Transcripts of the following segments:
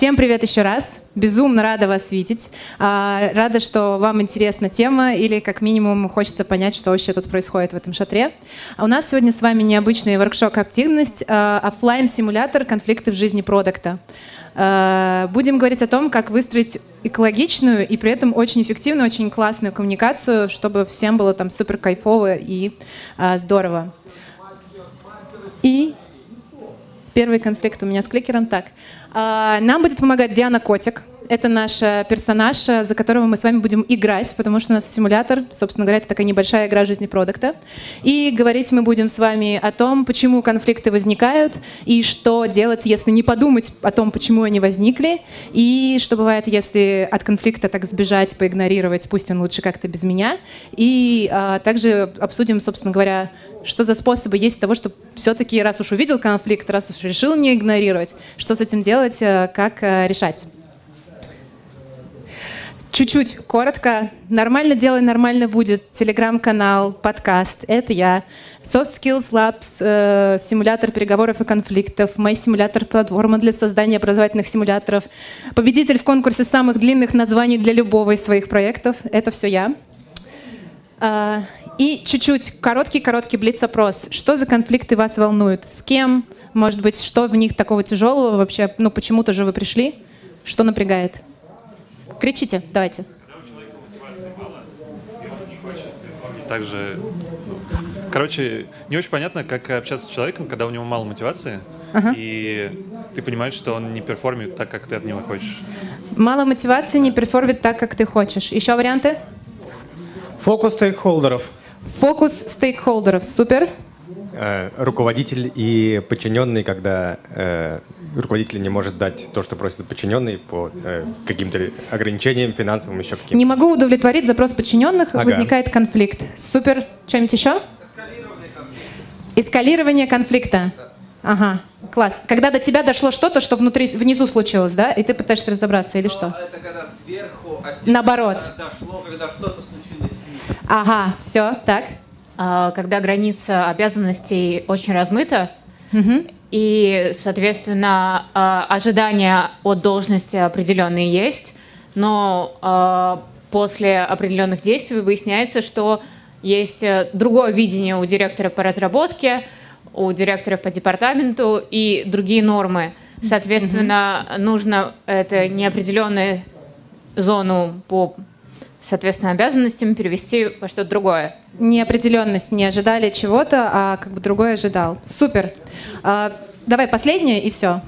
Всем привет еще раз. Безумно рада вас видеть. А, рада, что вам интересна тема или как минимум хочется понять, что вообще тут происходит в этом шатре. А у нас сегодня с вами необычный воркшоп-активность, а, офлайн симулятор конфликты в жизни продукта. Будем говорить о том, как выстроить экологичную и при этом очень эффективную, очень классную коммуникацию, чтобы всем было там супер кайфово и здорово. И первый конфликт у меня с кликером. Так, а, нам будет помогать Диана Котик. Это наш э, персонаж, э, за которого мы с вами будем играть, потому что у нас симулятор, собственно говоря, это такая небольшая игра жизни продукта. И говорить мы будем с вами о том, почему конфликты возникают, и что делать, если не подумать о том, почему они возникли, и что бывает, если от конфликта так сбежать, поигнорировать, пусть он лучше как-то без меня. И а, также обсудим, собственно говоря, что за способы есть того, чтобы все-таки, раз уж увидел конфликт, раз уж решил не игнорировать, что с этим делать, э, как решать. Чуть-чуть, коротко. Нормально делай, нормально будет. Телеграм-канал, подкаст. Это я. Soft Skills Labs, э, симулятор переговоров и конфликтов, мой симулятор платформа для создания образовательных симуляторов, победитель в конкурсе самых длинных названий для любого из своих проектов. Это все я. А, и чуть-чуть короткий-короткий блиц-опрос. Что за конфликты вас волнуют? С кем? Может быть, что в них такого тяжелого вообще? Ну, почему-то же вы пришли? Что напрягает? Кричите, давайте. Также, короче, не очень понятно, как общаться с человеком, когда у него мало мотивации, ага. и ты понимаешь, что он не перформит так, как ты от него хочешь. Мало мотивации, не перформит так, как ты хочешь. Еще варианты? Фокус стейкхолдеров. Фокус стейкхолдеров. Супер. Э, руководитель и подчиненный, когда э, руководитель не может дать то, что просит подчиненный по э, каким-то ограничениям финансовым, еще каким-то. Не могу удовлетворить запрос подчиненных, ага. возникает конфликт. Супер. Что-нибудь еще? Эскалирование конфликта. Ага, класс. Когда до тебя дошло что-то, что внутри, внизу случилось, да, и ты пытаешься разобраться, или что? Это когда сверху от Наоборот. дошло, когда что-то случилось Ага, все, так. А, когда граница обязанностей очень размыта, угу. И, соответственно, а, ожидания от должности определенные есть, но а, после определенных действий выясняется, что есть э, другое видение у директора по разработке, у директора по департаменту и другие нормы. Соответственно, нужно это неопределенную зону по соответственно, обязанностями перевести во что-то другое. Неопределенность. Не ожидали чего-то, а как бы другой ожидал. Супер. А, давай последнее и все.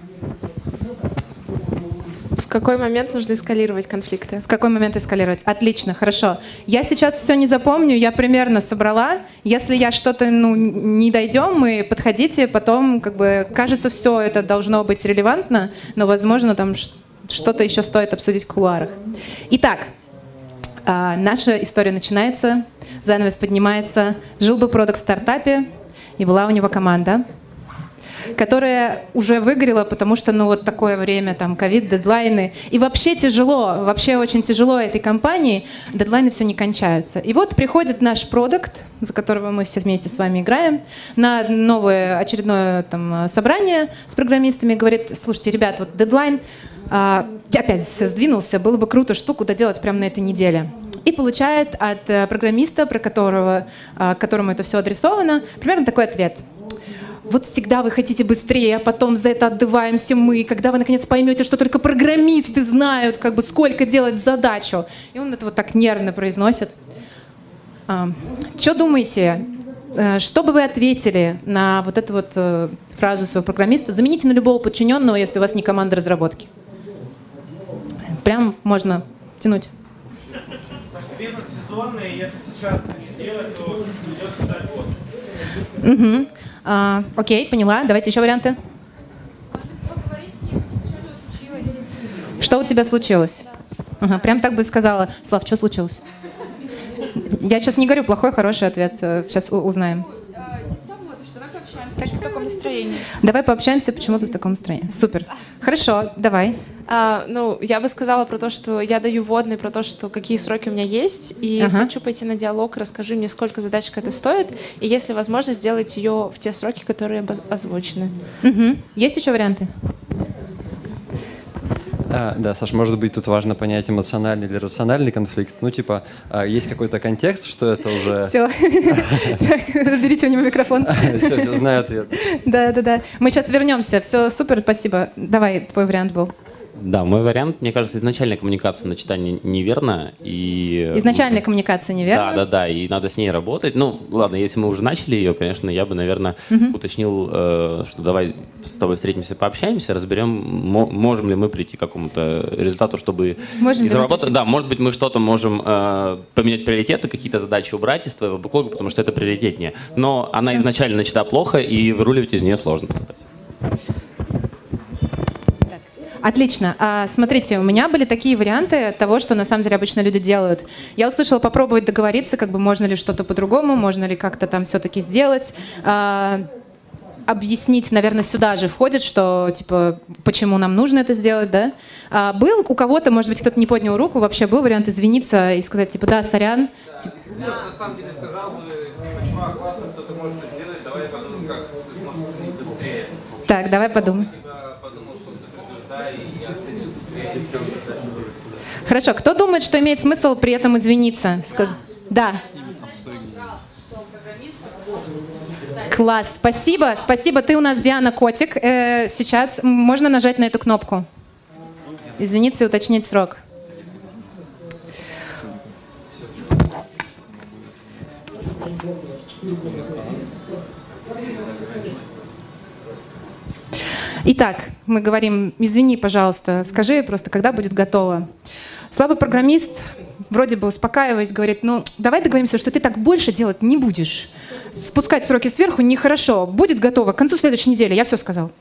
В какой момент нужно эскалировать конфликты? В какой момент эскалировать? Отлично, хорошо. Я сейчас все не запомню, я примерно собрала. Если я что-то ну, не дойдем, мы подходите, потом как бы кажется, все это должно быть релевантно, но, возможно, там что-то еще стоит обсудить в кулуарах. Итак, а, наша история начинается, занавес поднимается. Жил бы продукт в стартапе, и была у него команда, которая уже выгорела, потому что, ну, вот такое время, там, ковид, дедлайны. И вообще тяжело, вообще очень тяжело этой компании, дедлайны все не кончаются. И вот приходит наш продукт, за которого мы все вместе с вами играем, на новое очередное там, собрание с программистами, говорит, слушайте, ребят, вот дедлайн а, опять сдвинулся, было бы круто штуку доделать прямо на этой неделе. И получает от э, программиста, про которого, а, которому это все адресовано, примерно такой ответ. Вот всегда вы хотите быстрее, а потом за это отдуваемся мы. Когда вы наконец поймете, что только программисты знают, как бы сколько делать задачу. И он это вот так нервно произносит. А, что думаете? Э, что бы вы ответили на вот эту вот э, фразу своего программиста? Замените на любого подчиненного, если у вас не команда разработки. Прям можно тянуть. Потому что бизнес сезонный, если сейчас это не сделать, то придется ждать год. Угу. А, окей, поняла. Давайте еще варианты. Что у тебя случилось? Ага, прям так бы сказала. Слав, что случилось? Я сейчас не говорю плохой, хороший ответ. Сейчас узнаем в таком настроении. Давай пообщаемся, почему ты в таком настроении. Супер. Хорошо, давай. А, ну, я бы сказала про то, что я даю вводный, про то, что какие сроки у меня есть, и ага. хочу пойти на диалог, расскажи мне, сколько задачек это стоит, и если возможно, сделать ее в те сроки, которые озвучены. Угу. Есть еще варианты? А, да, Саш, может быть, тут важно понять эмоциональный или рациональный конфликт. Ну, типа, а, есть какой-то контекст, что это уже... Все. Берите у него микрофон. Все, все, знаю ответ. Да, да, да. Мы сейчас вернемся. Все, супер, спасибо. Давай, твой вариант был. Да, мой вариант, мне кажется, изначальная коммуникация начата не- неверно. И... Изначальная коммуникация неверна. Да, да, да, и надо с ней работать. Ну, ладно, если мы уже начали ее, конечно, я бы, наверное, уточнил, э, что давай с тобой встретимся, пообщаемся, разберем, мо- можем ли мы прийти к какому-то результату, чтобы Можем и ли заработать. мы Да, может быть, мы что-то можем э, поменять приоритеты, какие-то задачи убрать из твоего бэклога, потому что это приоритетнее. Но она изначально начата плохо, и выруливать из нее сложно. Отлично. А, смотрите, у меня были такие варианты того, что на самом деле обычно люди делают. Я услышала попробовать договориться, как бы можно ли что-то по-другому, можно ли как-то там все-таки сделать. А, объяснить, наверное, сюда же входит, что типа почему нам нужно это сделать, да? А, был у кого-то, может быть, кто-то не поднял руку, вообще был вариант извиниться и сказать типа да, сорян. Типа, Я на самом деле сказал бы, типа, чувак, классно, что ты можешь это сделать, давай подумаем, как ты сможешь быстрее. так, давай подумаем. Я подумал, что ты придешь, да, и. Хорошо, кто думает, что имеет смысл при этом извиниться? Ска- Да. Класс, спасибо, спасибо. Ты у нас Диана Котик. Э, сейчас можно нажать на эту кнопку. Извиниться и уточнить срок. Итак, мы говорим, извини, пожалуйста, скажи просто, когда будет готово. Слабый программист, вроде бы успокаиваясь, говорит, ну, давай договоримся, что ты так больше делать не будешь. Спускать сроки сверху нехорошо. Будет готово к концу следующей недели, я все сказал.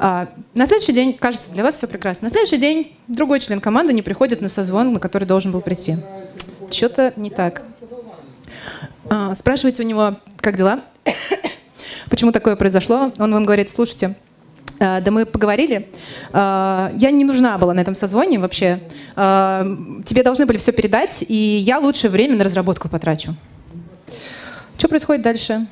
А, на следующий день, кажется, для вас все прекрасно. На следующий день другой член команды не приходит на созвон, на который должен был прийти. Что-то не так. А, спрашиваете у него, как дела? Почему такое произошло? Он вам говорит, слушайте, да мы поговорили. А, Я не нужна была на этом созвоне вообще. А, Тебе должны были все передать, и я лучше время на разработку потрачу. Что происходит дальше?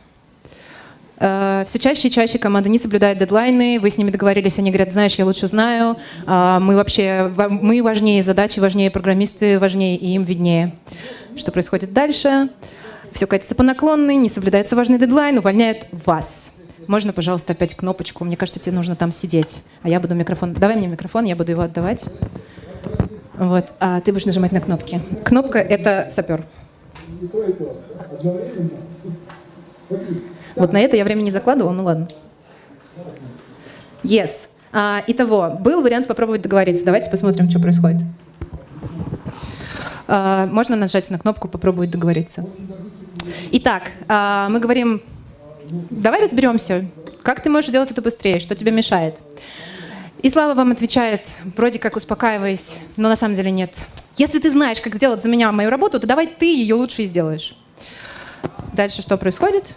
Все чаще и чаще команда не соблюдает дедлайны, вы с ними договорились, они говорят, знаешь, я лучше знаю, а, мы вообще, мы важнее задачи, важнее программисты, важнее и им виднее. Что происходит дальше? Все катится по наклонной, не соблюдается важный дедлайн, увольняют вас. Можно, пожалуйста, опять кнопочку? Мне кажется, тебе нужно там сидеть. А я буду микрофон. Давай мне микрофон, я буду его отдавать. Вот. А ты будешь нажимать на кнопки. Кнопка — это сапер. Вот на это я время не закладывала, ну ладно. Yes. А, итого, был вариант попробовать договориться. Давайте посмотрим, что происходит. А, можно нажать на кнопку «Попробовать договориться». Итак, а, мы говорим, давай разберемся, как ты можешь делать это быстрее, что тебе мешает. И Слава вам отвечает, вроде как успокаиваясь, но на самом деле нет. Если ты знаешь, как сделать за меня мою работу, то давай ты ее лучше и сделаешь. Дальше что происходит?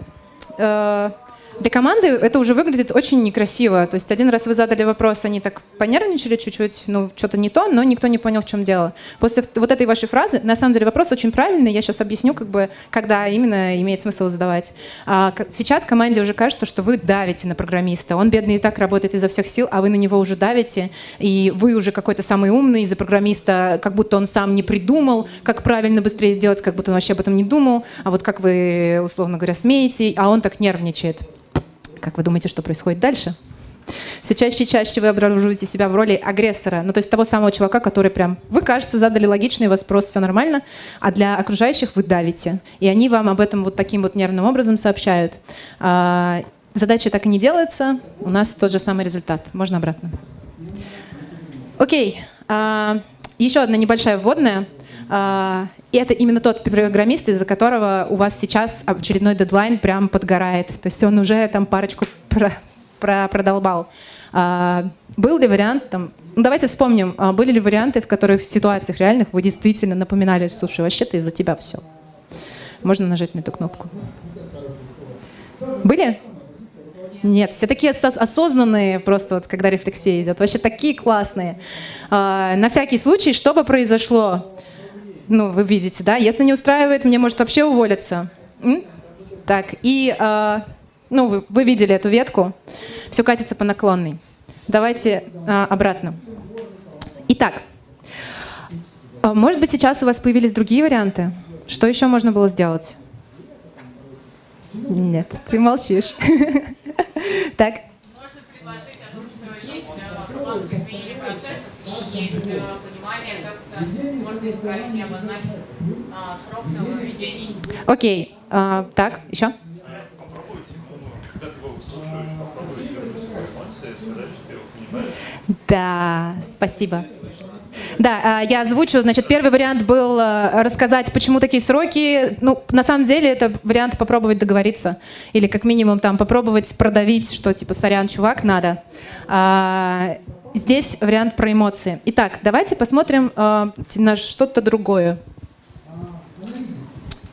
Для команды это уже выглядит очень некрасиво. То есть один раз вы задали вопрос, они так понервничали чуть-чуть, ну, что-то не то, но никто не понял, в чем дело. После вот этой вашей фразы, на самом деле вопрос очень правильный, я сейчас объясню, как бы, когда именно имеет смысл задавать. А, сейчас команде уже кажется, что вы давите на программиста. Он, бедный, и так работает изо всех сил, а вы на него уже давите, и вы уже какой-то самый умный из-за программиста, как будто он сам не придумал, как правильно быстрее сделать, как будто он вообще об этом не думал, а вот как вы, условно говоря, смеете, а он так нервничает. Как вы думаете, что происходит дальше? Все чаще и чаще вы обнаруживаете себя в роли агрессора, ну то есть того самого чувака, который прям, вы, кажется, задали логичный вопрос, все нормально, а для окружающих вы давите. И они вам об этом вот таким вот нервным образом сообщают. А, задача так и не делается, у нас тот же самый результат. Можно обратно. Окей. А, еще одна небольшая вводная. А, и это именно тот программист, из-за которого у вас сейчас очередной дедлайн прям подгорает. То есть он уже там парочку про- про- продолбал. А, был ли вариант, там, ну, давайте вспомним, а, были ли варианты, в которых в ситуациях реальных вы действительно напоминали, слушай, вообще-то из-за тебя все. Можно нажать на эту кнопку. Были? Нет, все такие осоз- осознанные, просто вот когда рефлексия идет, вообще такие классные. На всякий случай, что бы произошло, ну, вы видите, да, если не устраивает, мне может вообще уволиться. М? Так, и, а, ну, вы, вы видели эту ветку, все катится по наклонной. Давайте а, обратно. Итак, а, может быть, сейчас у вас появились другие варианты? Что еще можно было сделать? Нет, ты молчишь. Так. Можно предложить о том, что есть э, план по изменению процессов и есть э, понимание, как это можно исправить и обозначить а, срок нововведений. Окей. А, Так, еще? Да, спасибо. Да, а, я озвучу. Значит, первый вариант был э, рассказать, почему такие сроки. Ну, на самом деле, это вариант попробовать договориться. Или как минимум там попробовать продавить, что типа, сорян, чувак, надо. Здесь вариант про эмоции. Итак, давайте посмотрим э, на что-то другое.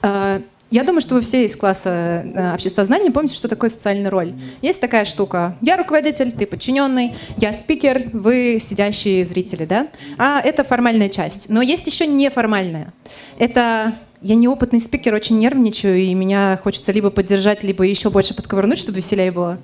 Э, Я думаю, что вы все из класса э, обществознания помните, что такое социальная роль. Есть такая штука. Я руководитель, ты подчиненный, я спикер, вы сидящие зрители, да? А это формальная часть. Но есть еще неформальная. Это я неопытный спикер, очень нервничаю, и меня хочется либо поддержать, либо еще больше подковырнуть, чтобы веселее было.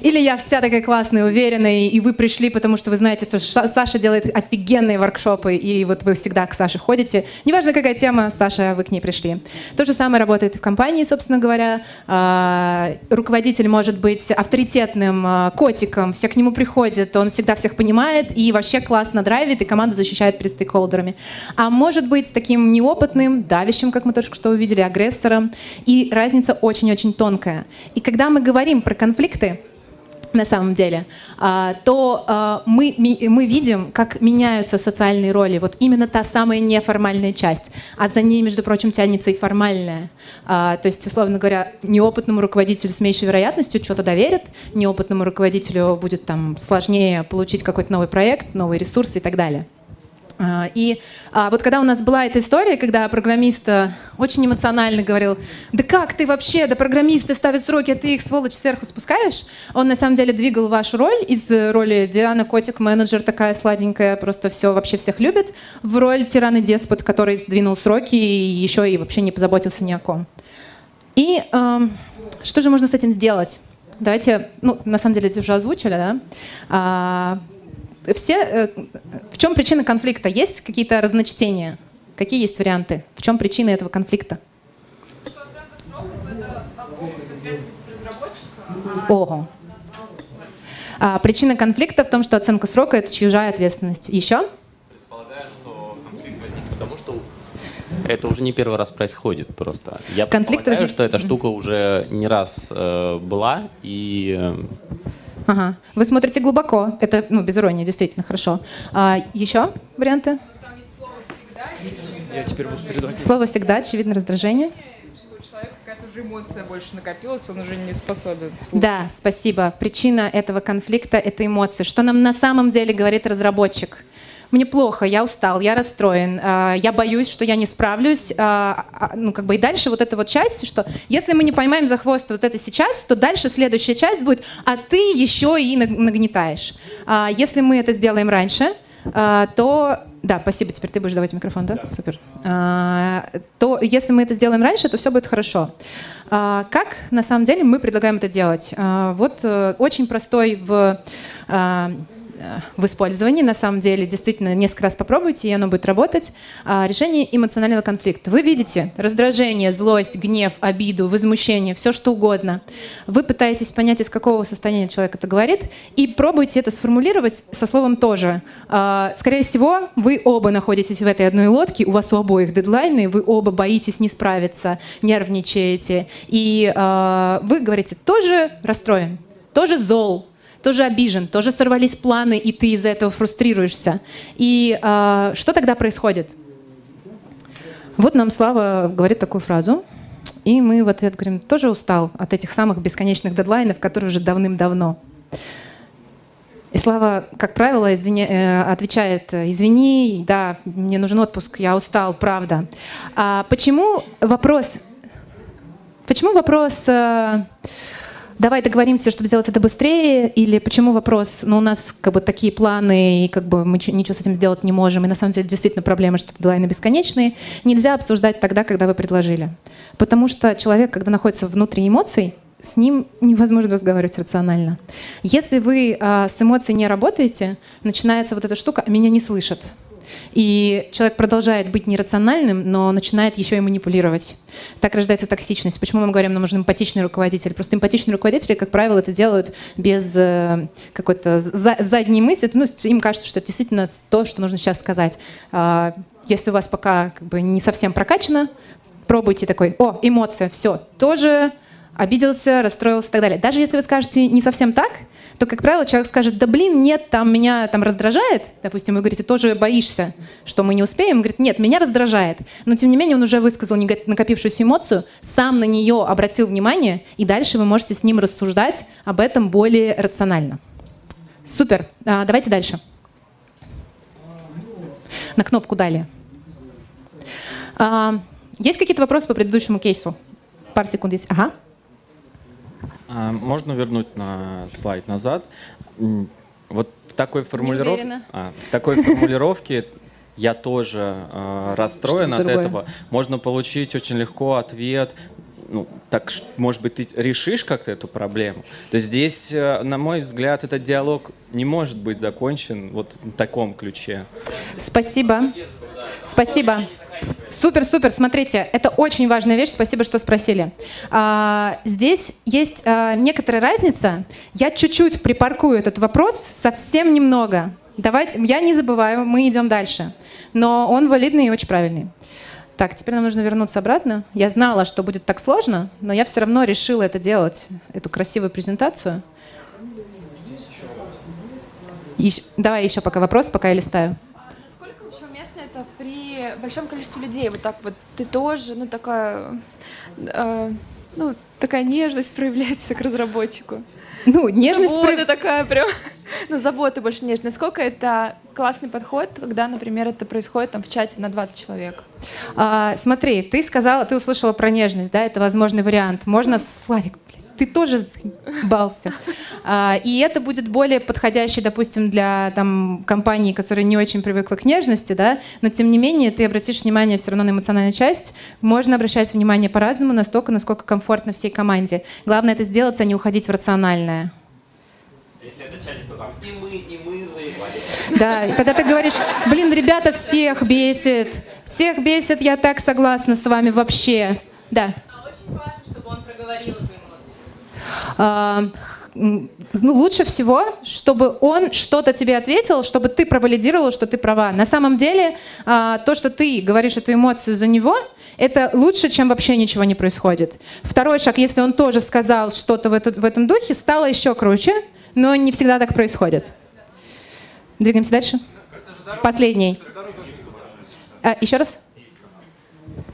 Или я вся такая классная, уверенная, и вы пришли, потому что вы знаете, что Ша- Саша делает офигенные воркшопы, и вот вы всегда к Саше ходите. Неважно, какая тема, Саша, вы к ней пришли. То же самое работает в компании, собственно говоря. А, Руководитель может быть авторитетным а, котиком, все к нему приходят, он всегда всех понимает и вообще классно драйвит, и команду защищает перед стейкхолдерами. А может быть таким неопытным, давящим, как мы только что увидели, агрессором. И разница очень-очень тонкая. И когда мы говорим про конфликты, на самом деле, а, то а, мы, мы видим, как меняются социальные роли. Вот именно та самая неформальная часть. А за ней, между прочим, тянется и формальная. А, То есть, условно говоря, неопытному руководителю с меньшей вероятностью что-то доверят, неопытному руководителю будет там сложнее получить какой-то новый проект, новые ресурсы и так далее. А, И а, вот когда у нас была эта история, когда программист а, очень эмоционально говорил, да как ты вообще, да программисты ставят сроки, а ты их, сволочь, сверху спускаешь, он на самом деле двигал вашу роль из э, роли Диана Котик, менеджер такая сладенькая, просто все, вообще всех любит, в роль тирана деспот, который сдвинул сроки и еще и вообще не позаботился ни о ком. И эм, что же можно с этим сделать? Давайте, ну, на самом деле, это уже озвучили, да? А, все, э, в чем причина конфликта? Есть какие-то разночтения? Какие есть варианты? В чем причина этого конфликта? Ого. А, причина конфликта в том, что оценка срока — это чужая ответственность. Еще? Предполагаю, что конфликт возник потому, что это уже не первый раз происходит просто. Я Конфликт предполагаю, возник- что эта штука уже не раз э, была, и э, Ага. Вы смотрите глубоко. Это, ну, без иронии, действительно, хорошо. А, еще варианты? Я теперь буду передавать. Слово «всегда», очевидно, раздражение. Что у человека какая-то уже эмоция больше накопилась, он уже не способен слушать. Да, спасибо. Причина этого конфликта — это эмоции. Что нам на самом деле говорит разработчик? Мне плохо, я устал, я расстроен, а, я боюсь, что я не справлюсь. а, а, Ну, как бы и дальше вот эта вот часть, что если мы не поймаем за хвост вот это сейчас, то дальше следующая часть будет, а ты еще и наг- нагнетаешь. Если мы это сделаем раньше, то... Да, спасибо, теперь ты будешь давать микрофон, да? Супер. А, То если мы это сделаем раньше, то все будет хорошо. А, Как на самом деле мы предлагаем это делать? А, Вот э, очень простой в в использовании, на самом деле, действительно, несколько раз попробуйте, и оно будет работать. А, Решение эмоционального конфликта. Вы видите раздражение, злость, гнев, обиду, возмущение, все что угодно. Вы пытаетесь понять, из какого состояния человек это говорит, и пробуйте это сформулировать со словом «тоже». А, Скорее всего, вы оба находитесь в этой одной лодке, у вас у обоих дедлайны, вы оба боитесь не справиться, нервничаете, и а, вы говорите «тоже расстроен», «тоже зол», тоже обижен, тоже сорвались планы, и ты из-за этого фрустрируешься. И а, что тогда происходит? Вот нам Слава говорит такую фразу, и мы в ответ говорим, тоже устал от этих самых бесконечных дедлайнов, которые уже давным-давно. И Слава, как правило, извини, э, отвечает, извини, да, мне нужен отпуск, я устал, правда. А почему вопрос, почему вопрос, э, давай договоримся, чтобы сделать это быстрее, или почему вопрос, ну у нас как бы такие планы, и как бы мы ничего с этим сделать не можем, и на самом деле действительно проблема, что дедлайны бесконечные, нельзя обсуждать тогда, когда вы предложили. Потому что человек, когда находится внутри эмоций, с ним невозможно разговаривать рационально. Если вы а, с эмоцией не работаете, начинается вот эта штука, «А меня не слышат. И человек продолжает быть нерациональным, но начинает еще и манипулировать. Так рождается токсичность. Почему мы говорим, нам нужен эмпатичный руководитель? Просто эмпатичные руководители, как правило, это делают без э, какой-то за задней мысли. Ну, им кажется, что это действительно то, что нужно сейчас сказать. Э, если у вас пока как бы, не совсем прокачано, пробуйте такой, о, эмоция, все, тоже обиделся, расстроился и так далее. Даже если вы скажете не совсем так, то, как правило, человек скажет, да блин, нет, там меня там раздражает, допустим, вы говорите, тоже боишься, что мы не успеем, он говорит, нет, меня раздражает. Но, тем не менее, он уже высказал накопившуюся эмоцию, сам на нее обратил внимание, и дальше вы можете с ним рассуждать об этом более рационально. Супер, а, давайте дальше. На кнопку далее. А, есть какие-то вопросы по предыдущему кейсу? Пару секунд есть. Ага. А, можно вернуть на слайд назад? Вот в такой формулировке, а, в такой формулировке я тоже э, расстроен от другое. этого. Можно получить очень легко ответ. Ну, так, может быть, ты решишь как-то эту проблему? То есть здесь, э, на мой взгляд, этот диалог не может быть закончен вот в таком ключе. Спасибо. Спасибо. Супер, супер. Смотрите, это очень важная вещь. Спасибо, что спросили. А, здесь есть а, некоторая разница. Я чуть-чуть припаркую этот вопрос, совсем немного. Давайте, я не забываю, мы идем дальше. Но он валидный и очень правильный. Так, теперь нам нужно вернуться обратно. Я знала, что будет так сложно, но я все равно решила это делать, эту красивую презентацию. Еще, давай еще пока вопрос, пока я листаю это при большом количестве людей. Вот так вот ты тоже, ну такая, э, ну такая нежность проявляется к разработчику. Ну, нежность... Забота про... такая прям, ну, забота больше нежность. Насколько это классный подход, когда, например, это происходит там в чате на 20 человек? А, смотри, ты сказала, ты услышала про нежность, да, это возможный вариант. Можно, Славик, ты тоже заебался. А, и это будет более подходящий, допустим, для там, компании, которая не очень привыкла к нежности, да, но тем не менее ты обратишь внимание все равно на эмоциональную часть. Можно обращать внимание по-разному, настолько, насколько комфортно всей команде. Главное это сделать, а не уходить в рациональное. Если это чатик, то там и мы, и мы заебали. Да, и тогда ты говоришь, блин, ребята, всех бесит. Всех бесит, я так согласна с вами вообще. Да. А очень важно, чтобы он проговорил ну, лучше всего, чтобы он что-то тебе ответил, чтобы ты провалидировал, что ты права. На самом деле, а, то, что ты говоришь эту эмоцию за него, это лучше, чем вообще ничего не происходит. Второй шаг, если он тоже сказал что-то в этом духе, стало еще круче, но не всегда так происходит. Двигаемся дальше. Последний. А, еще раз?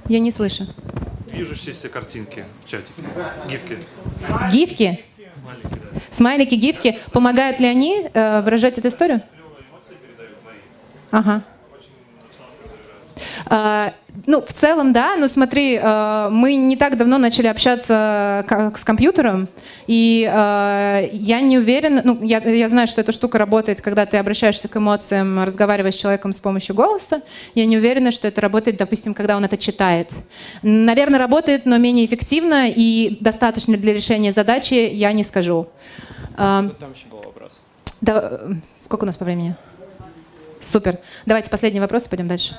Я не слышу движущиеся картинки в чатике, гифки. Гифки? Смайлики, гифки. Помогают ли они э, выражать эту историю? Ага. А, ну, в целом, да, но смотри, э, мы не так давно начали общаться с компьютером, и э, я не уверена, ну, я, я знаю, что эта штука работает, когда ты обращаешься к эмоциям, разговариваешь с человеком с помощью голоса. Я не уверена, что это работает, допустим, когда он это читает. Наверное, работает, но менее эффективно и достаточно для решения задачи, я не скажу. Там еще был вопрос. Да, сколько у нас по времени? Супер. Давайте последний вопрос и пойдем дальше.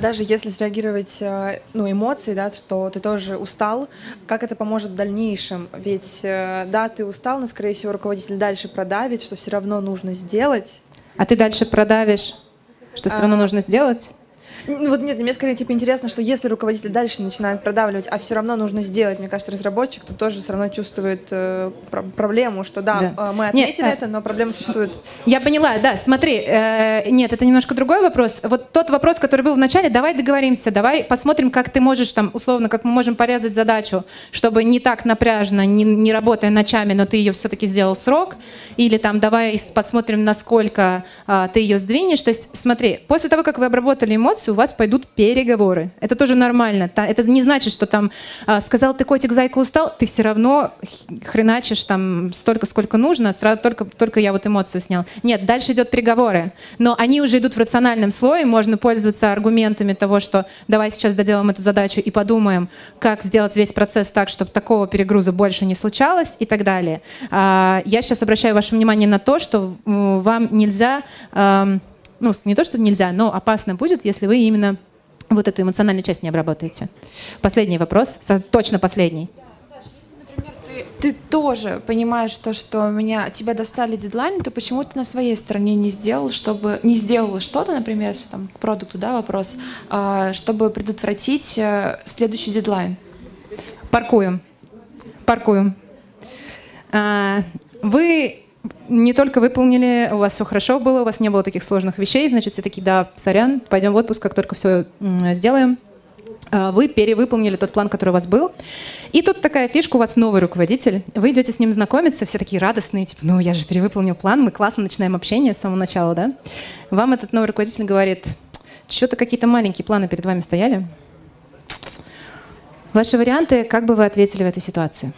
Даже если среагировать э, ну, эмоции, да, что ты тоже устал, как это поможет в дальнейшем? Ведь, э, да, ты устал, но, скорее всего, руководитель дальше продавит, что все равно нужно сделать. А ты дальше продавишь, что все равно а... нужно сделать? Ну вот нет, мне скорее типа интересно, что если руководитель дальше начинает продавливать, а все равно нужно сделать, мне кажется, разработчик, то тоже все равно чувствует э, про проблему, что да, да. Э, мы отметили нет, это, но проблема существует. Я поняла, да, смотри, э, нет, это немножко другой вопрос. Вот тот вопрос, который был в начале, давай договоримся, давай посмотрим, как ты можешь там, условно, как мы можем порезать задачу, чтобы не так напряжно, не, не работая ночами, но ты ее все-таки сделал срок, или там давай посмотрим, насколько э, ты ее сдвинешь. То есть смотри, после того, как вы обработали эмоцию, вас пойдут переговоры. Это тоже нормально. Это не значит, что там а, сказал ты котик, зайка устал, ты все равно хреначишь там столько, сколько нужно, сразу только, только я вот эмоцию снял. Нет, дальше идет переговоры. Но они уже идут в рациональном слое, можно пользоваться аргументами того, что давай сейчас доделаем эту задачу и подумаем, как сделать весь процесс так, чтобы такого перегруза больше не случалось и так далее. А, я сейчас обращаю ваше внимание на то, что вам нельзя ну, не то, что нельзя, но опасно будет, если вы именно вот эту эмоциональную часть не обработаете. Последний вопрос, точно последний. Ты, тоже понимаешь то, что меня тебя достали дедлайн, то почему ты на своей стороне не сделал, чтобы не сделал что-то, например, если там к продукту, да, вопрос, а, чтобы предотвратить э, следующий дедлайн? Паркуем, паркуем. А, вы не только выполнили, у вас все хорошо было, у вас не было таких сложных вещей, значит, все такие, да, сорян, пойдем в отпуск, как только все сделаем. А, вы перевыполнили тот план, который у вас был. И тут такая фишка, у вас новый руководитель, вы идете с ним знакомиться, все такие радостные, типа, ну я же перевыполнил план, мы классно начинаем общение с самого начала, да? Вам этот новый руководитель говорит, что-то какие-то маленькие планы перед вами стояли. Ваши варианты, как бы вы ответили в этой ситуации?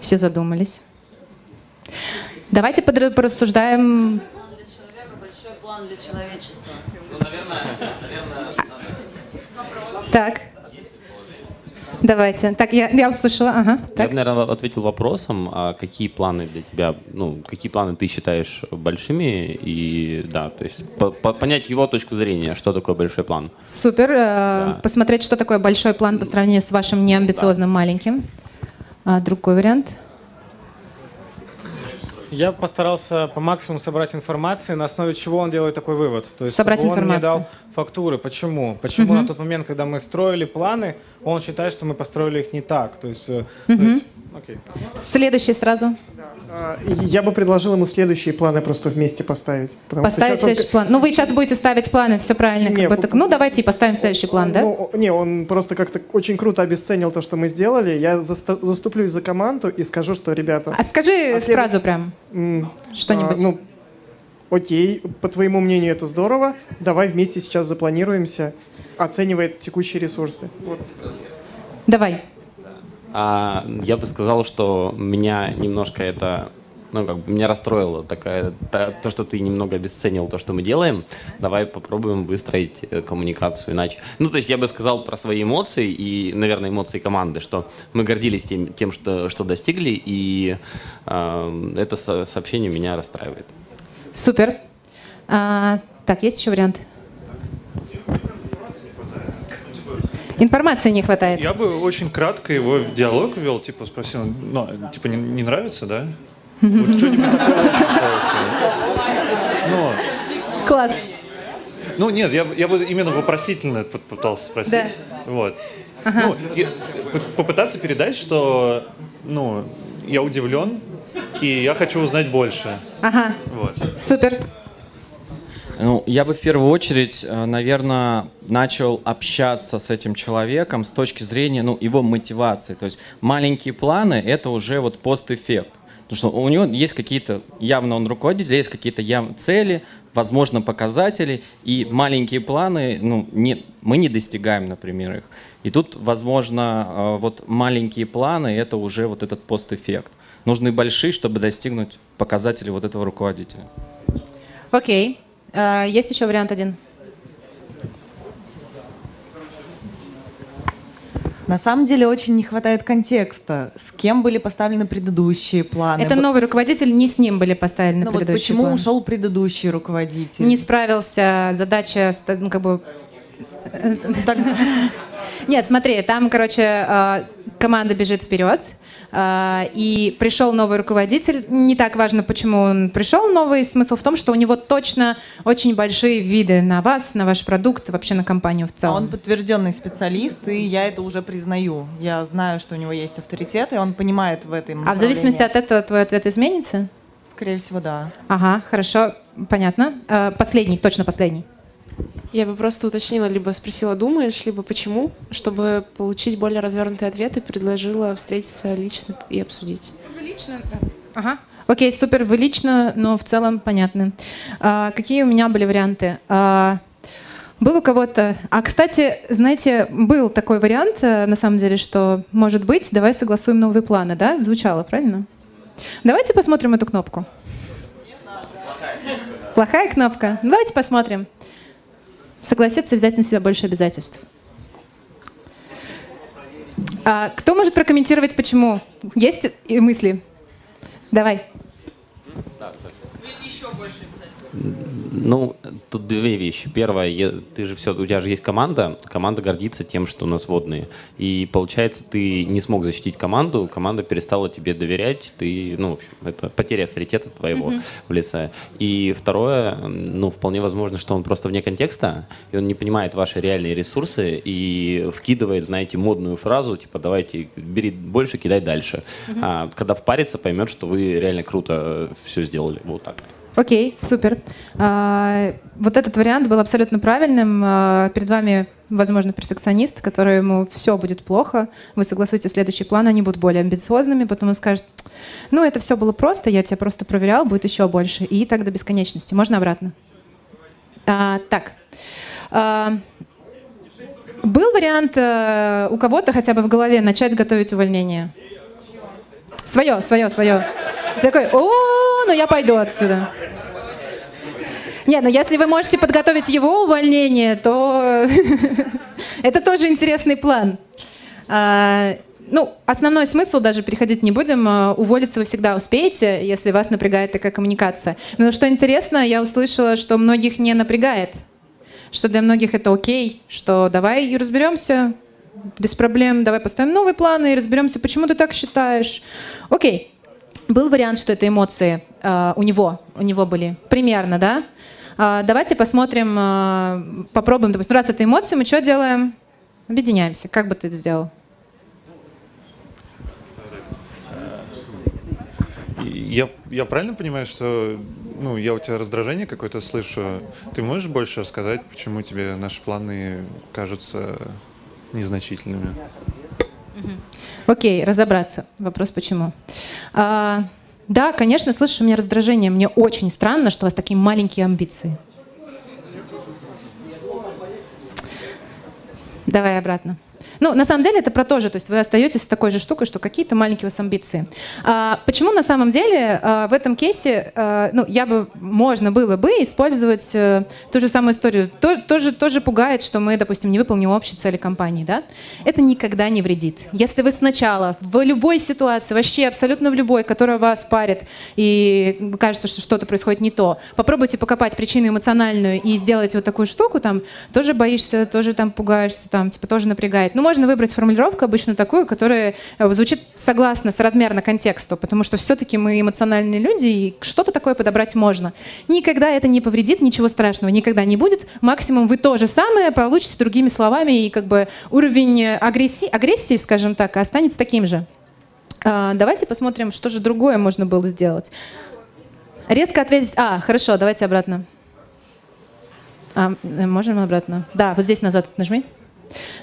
Все задумались. Давайте порассуждаем. План для человека, большой план для человечества. Ну, наверное, наверное, Так. Давайте. Так, я, я услышала. Ага. Так. Я бы, наверное, ответил вопросом, а какие планы для тебя, ну, какие планы ты считаешь большими, и да, то есть по по понять его точку зрения, что такое большой план. Супер. Э, да. Посмотреть, что такое большой план по сравнению с вашим неамбициозным да. маленьким. А другой вариант? Я постарался по максимуму собрать информации, на основе чего он делает такой вывод. То есть, собрать он информацию. мне дал фактуры. Почему? Почему угу. на тот момент, когда мы строили планы, он считает, что мы построили их не так. То есть, угу. ну, окей. Следующий сразу. А, я бы предложил ему следующие планы просто вместе поставить. Поставить следующий он... план. Ну, вы сейчас будете ставить планы, все правильно. Не, как бы, так, ну, давайте и поставим следующий план, да? Ну, не, он просто как-то очень круто обесценил то, что мы сделали. Я заста- заступлюсь за команду и скажу, что, ребята... А скажи а след... фразу прям, что-нибудь. А, ну, окей, по твоему мнению, это здорово. Давай вместе сейчас запланируемся, оценивая текущие ресурсы. Вот. Давай. А, я бы сказал, что меня немножко это ну, как бы меня расстроило такая, та, то, что ты немного обесценил то, что мы делаем. Давай попробуем выстроить э, коммуникацию иначе. Ну, то есть я бы сказал про свои эмоции и, наверное, эмоции команды, что мы гордились тем, тем что, что достигли, и э, это со сообщение меня расстраивает. Супер. А, так, есть еще вариант? Информации не хватает. Я бы очень кратко его в диалог ввел, типа спросил, ну, типа, не, не нравится, да? Вот что-нибудь такое очень Ну, Класс. Ну, нет, я, я бы именно вопросительно пытался спросить. Да. Вот. Ага. Ну, и попытаться передать, что, ну, я удивлен, и я хочу узнать больше. Ага. Вот. Супер. Ну, я бы в первую очередь, э, наверное, начал общаться с этим человеком с точки зрения ну, его мотивации. То есть маленькие планы — это уже вот постэффект. Потому что у него есть какие-то, явно он руководитель, есть какие-то цели, возможно, показатели, и маленькие планы, ну, не, мы не достигаем, например, их. И тут, возможно, э, вот маленькие планы — это уже вот этот постэффект. Нужны большие, чтобы достигнуть показателей вот этого руководителя. Окей. Okay. А, есть еще вариант один. На самом деле очень не хватает контекста. С кем были поставлены предыдущие планы? Это новый руководитель, не с ним были поставлены ну, предыдущие вот почему планы. ушел предыдущий руководитель? Не справился, задача, ну, как бы... Нет, смотри, там, короче, а, команда бежит вперед, и пришел новый руководитель. Не так важно, почему он пришел новый. Смысл в том, что у него точно очень большие виды на вас, на ваш продукт, вообще на компанию в целом. Он подтвержденный специалист, и я это уже признаю. Я знаю, что у него есть авторитет, и он понимает в этом А в зависимости от этого твой ответ изменится? Скорее всего, да. Ага, хорошо, понятно. А, последний, точно последний. Я бы просто уточнила, либо спросила, думаешь, либо почему, чтобы получить более развернутый ответ и предложила встретиться лично и обсудить. Вы лично? Ага. Окей, супер, вы лично, но в целом понятно. А, какие у меня были варианты? А, был у кого-то... А, кстати, знаете, был такой вариант, э, на самом деле, что, может быть, давай согласуем новые планы, да? Звучало, правильно? Давайте посмотрим эту кнопку. Плохая кнопка? Давайте посмотрим. Согласиться взять на себя больше обязательств. А, кто может прокомментировать, почему? Есть мысли? Давай. Ну, тут две вещи. Первое, ты же все, у тебя же есть команда, команда гордится тем, что у нас водные. И получается, ты не смог защитить команду, команда перестала тебе доверять, ты, ну, в общем, это потеря авторитета твоего mm-hmm. в лице. И второе, ну, вполне возможно, что он просто вне контекста, и он не понимает ваши реальные ресурсы и вкидывает, знаете, модную фразу, типа, давайте, бери больше, кидай дальше. Mm-hmm. А, когда впарится, поймет, что вы реально круто все сделали. Вот так. Окей, супер. А, вот этот вариант был абсолютно правильным. А, перед вами, возможно, перфекционист, который ему все будет плохо. Вы согласуете следующий план, они будут более амбициозными, потом он скажет, ну, это все было просто, я тебя просто проверял, будет еще больше. И так до бесконечности. Можно обратно? А, так. А, был вариант а, у кого-то хотя бы в голове начать готовить увольнение? Свое, свое, свое. Такой, о, ну я пойду отсюда. Не, ну если вы можете подготовить его увольнение, то это тоже интересный план. А, ну, основной смысл даже переходить не будем. А, уволиться вы всегда успеете, если вас напрягает такая коммуникация. Но что интересно, я услышала, что многих не напрягает. Что для многих это окей, что давай разберемся, без проблем, давай поставим новые планы и разберемся, почему ты так считаешь. Окей. Был вариант, что это эмоции э, у него, у него были примерно, да? Э, давайте посмотрим, э, попробуем, допустим, раз это эмоции, мы что делаем? Объединяемся. Как бы ты это сделал? Я, я правильно понимаю, что ну, я у тебя раздражение какое-то слышу? Ты можешь больше рассказать, почему тебе наши планы кажутся незначительными? Окей, разобраться. Вопрос почему. А, да, конечно, слышишь, у меня раздражение. Мне очень странно, что у вас такие маленькие амбиции. Давай обратно. Ну, на самом деле это про то же, то есть вы остаетесь с такой же штукой, что какие-то маленькие у вас амбиции. А, почему на самом деле а, в этом кейсе, а, ну, я бы, можно было бы использовать а, ту же самую историю. То, тоже, тоже пугает, что мы, допустим, не выполним общие цели компании, да? Это никогда не вредит. Если вы сначала в любой ситуации, вообще абсолютно в любой, которая вас парит, и кажется, что что-то происходит не то, попробуйте покопать причину эмоциональную и сделать вот такую штуку, там, тоже боишься, тоже там пугаешься, там, типа, тоже напрягает. Ну, можно выбрать формулировку обычно такую, которая э, звучит согласно, соразмерно контексту, потому что все-таки мы эмоциональные люди, и что-то такое подобрать можно. Никогда это не повредит, ничего страшного никогда не будет. Максимум вы то же самое получите другими словами, и как бы уровень агрессии, агрессии скажем так, останется таким же. А, давайте посмотрим, что же другое можно было сделать. Резко ответить... А, хорошо, давайте обратно. А, э, можем обратно? Да, вот здесь назад нажми.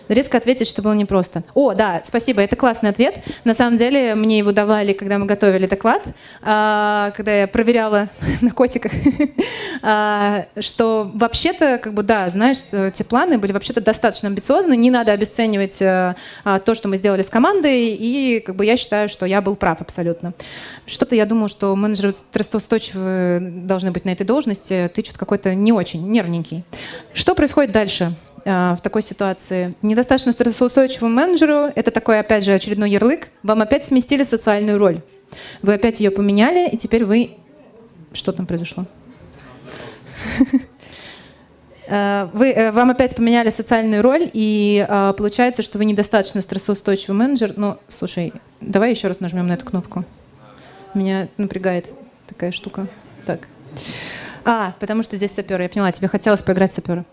Резко ответить, что было непросто. О, да, спасибо, это классный ответ. На самом деле мне его давали, когда мы готовили доклад, а, когда я проверяла на котиках, а, что вообще-то, как бы, да, знаешь, эти планы были вообще-то достаточно амбициозны, не надо обесценивать а, то, что мы сделали с командой, и как бы я считаю, что я был прав абсолютно. Что-то я думал, что менеджеры стрессоустойчивые должны быть на этой должности, ты что-то какой-то не очень нервненький. Что происходит дальше? В такой ситуации. Недостаточно стрессоустойчивому менеджеру, это такой, опять же, очередной ярлык, вам опять сместили социальную роль. Вы опять ее поменяли, и теперь вы... Что там произошло? Вы, э, вам опять поменяли социальную роль, и получается, что вы недостаточно стрессоустойчивый менеджер. Ну, слушай, давай еще раз нажмем на эту кнопку. Меня напрягает такая штука. Так. А, потому что здесь саперы. Я поняла, тебе хотелось поиграть в сапера.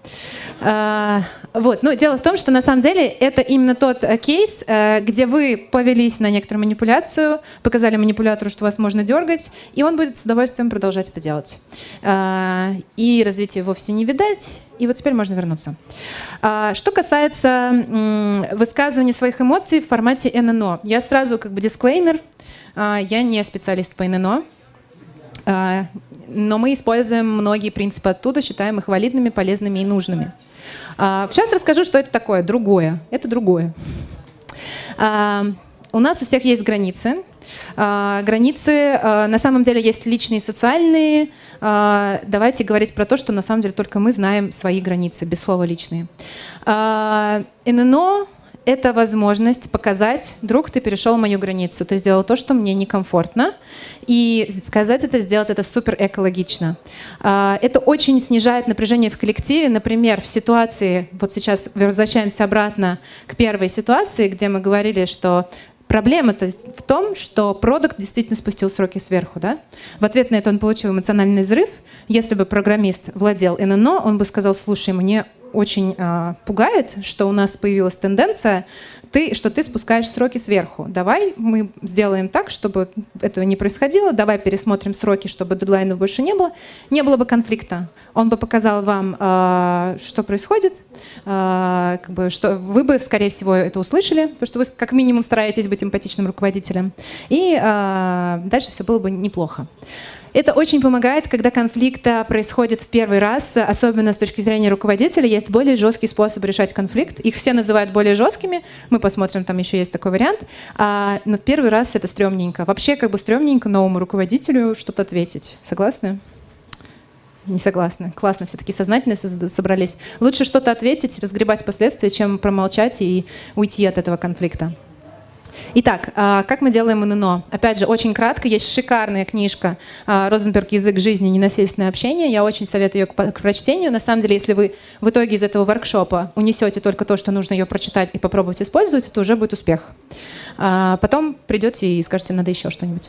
А, вот. Ну, дело в том, что на самом деле это именно тот э, кейс, э, где вы повелись на некоторую манипуляцию, показали манипулятору, что вас можно дергать, и он будет с удовольствием продолжать это делать. А, и развития вовсе не видать, и вот теперь можно вернуться. А, что касается высказывания своих эмоций в формате ННО. Я сразу как бы дисклеймер. А, я не специалист по ННО. А, но мы используем многие принципы оттуда, считаем их валидными, полезными и нужными. А, сейчас расскажу, что это такое. Другое. Это другое. А, у нас у всех есть границы. Границы на самом деле есть личные и социальные. Давайте говорить про то, что на самом деле только мы знаем свои границы, без слова личные. ННО это возможность показать, друг, ты перешел мою границу, ты сделал то, что мне некомфортно, и сказать это, сделать это супер экологично. А, это очень снижает напряжение в коллективе. Например, в ситуации, вот сейчас возвращаемся обратно к первой ситуации, где мы говорили, что Проблема-то в том, что продукт действительно спустил сроки сверху. Да? В ответ на это он получил эмоциональный взрыв. Если бы программист владел ННО, он бы сказал, слушай, мне очень э, пугает, что у нас появилась тенденция, ты, что ты спускаешь сроки сверху. Давай мы сделаем так, чтобы этого не происходило, давай пересмотрим сроки, чтобы дедлайнов больше не было. Не было бы конфликта. Он бы показал вам, э, что происходит, э, как бы, что вы бы, скорее всего, это услышали, потому что вы как минимум стараетесь быть эмпатичным руководителем. И э, дальше все было бы неплохо. Это очень помогает, когда конфликт происходит в первый раз, особенно с точки зрения руководителя. Есть более жесткий способ решать конфликт. Их все называют более жесткими. Мы посмотрим, там еще есть такой вариант. А, но в первый раз это стрёмненько. Вообще как бы стрёмненько новому руководителю что-то ответить. Согласны? Не согласны. Классно, все таки сознательно собрались. Лучше что-то ответить, разгребать последствия, чем промолчать и уйти от этого конфликта. Итак, а, как мы делаем ННО? Опять же, очень кратко. Есть шикарная книжка а, «Розенберг. Язык жизни. Ненасильственное общение». Я очень советую ее к прочтению. На самом деле, если вы в итоге из этого воркшопа унесете только то, что нужно ее прочитать и попробовать использовать, то уже будет успех. А, потом придете и скажете, надо еще что-нибудь.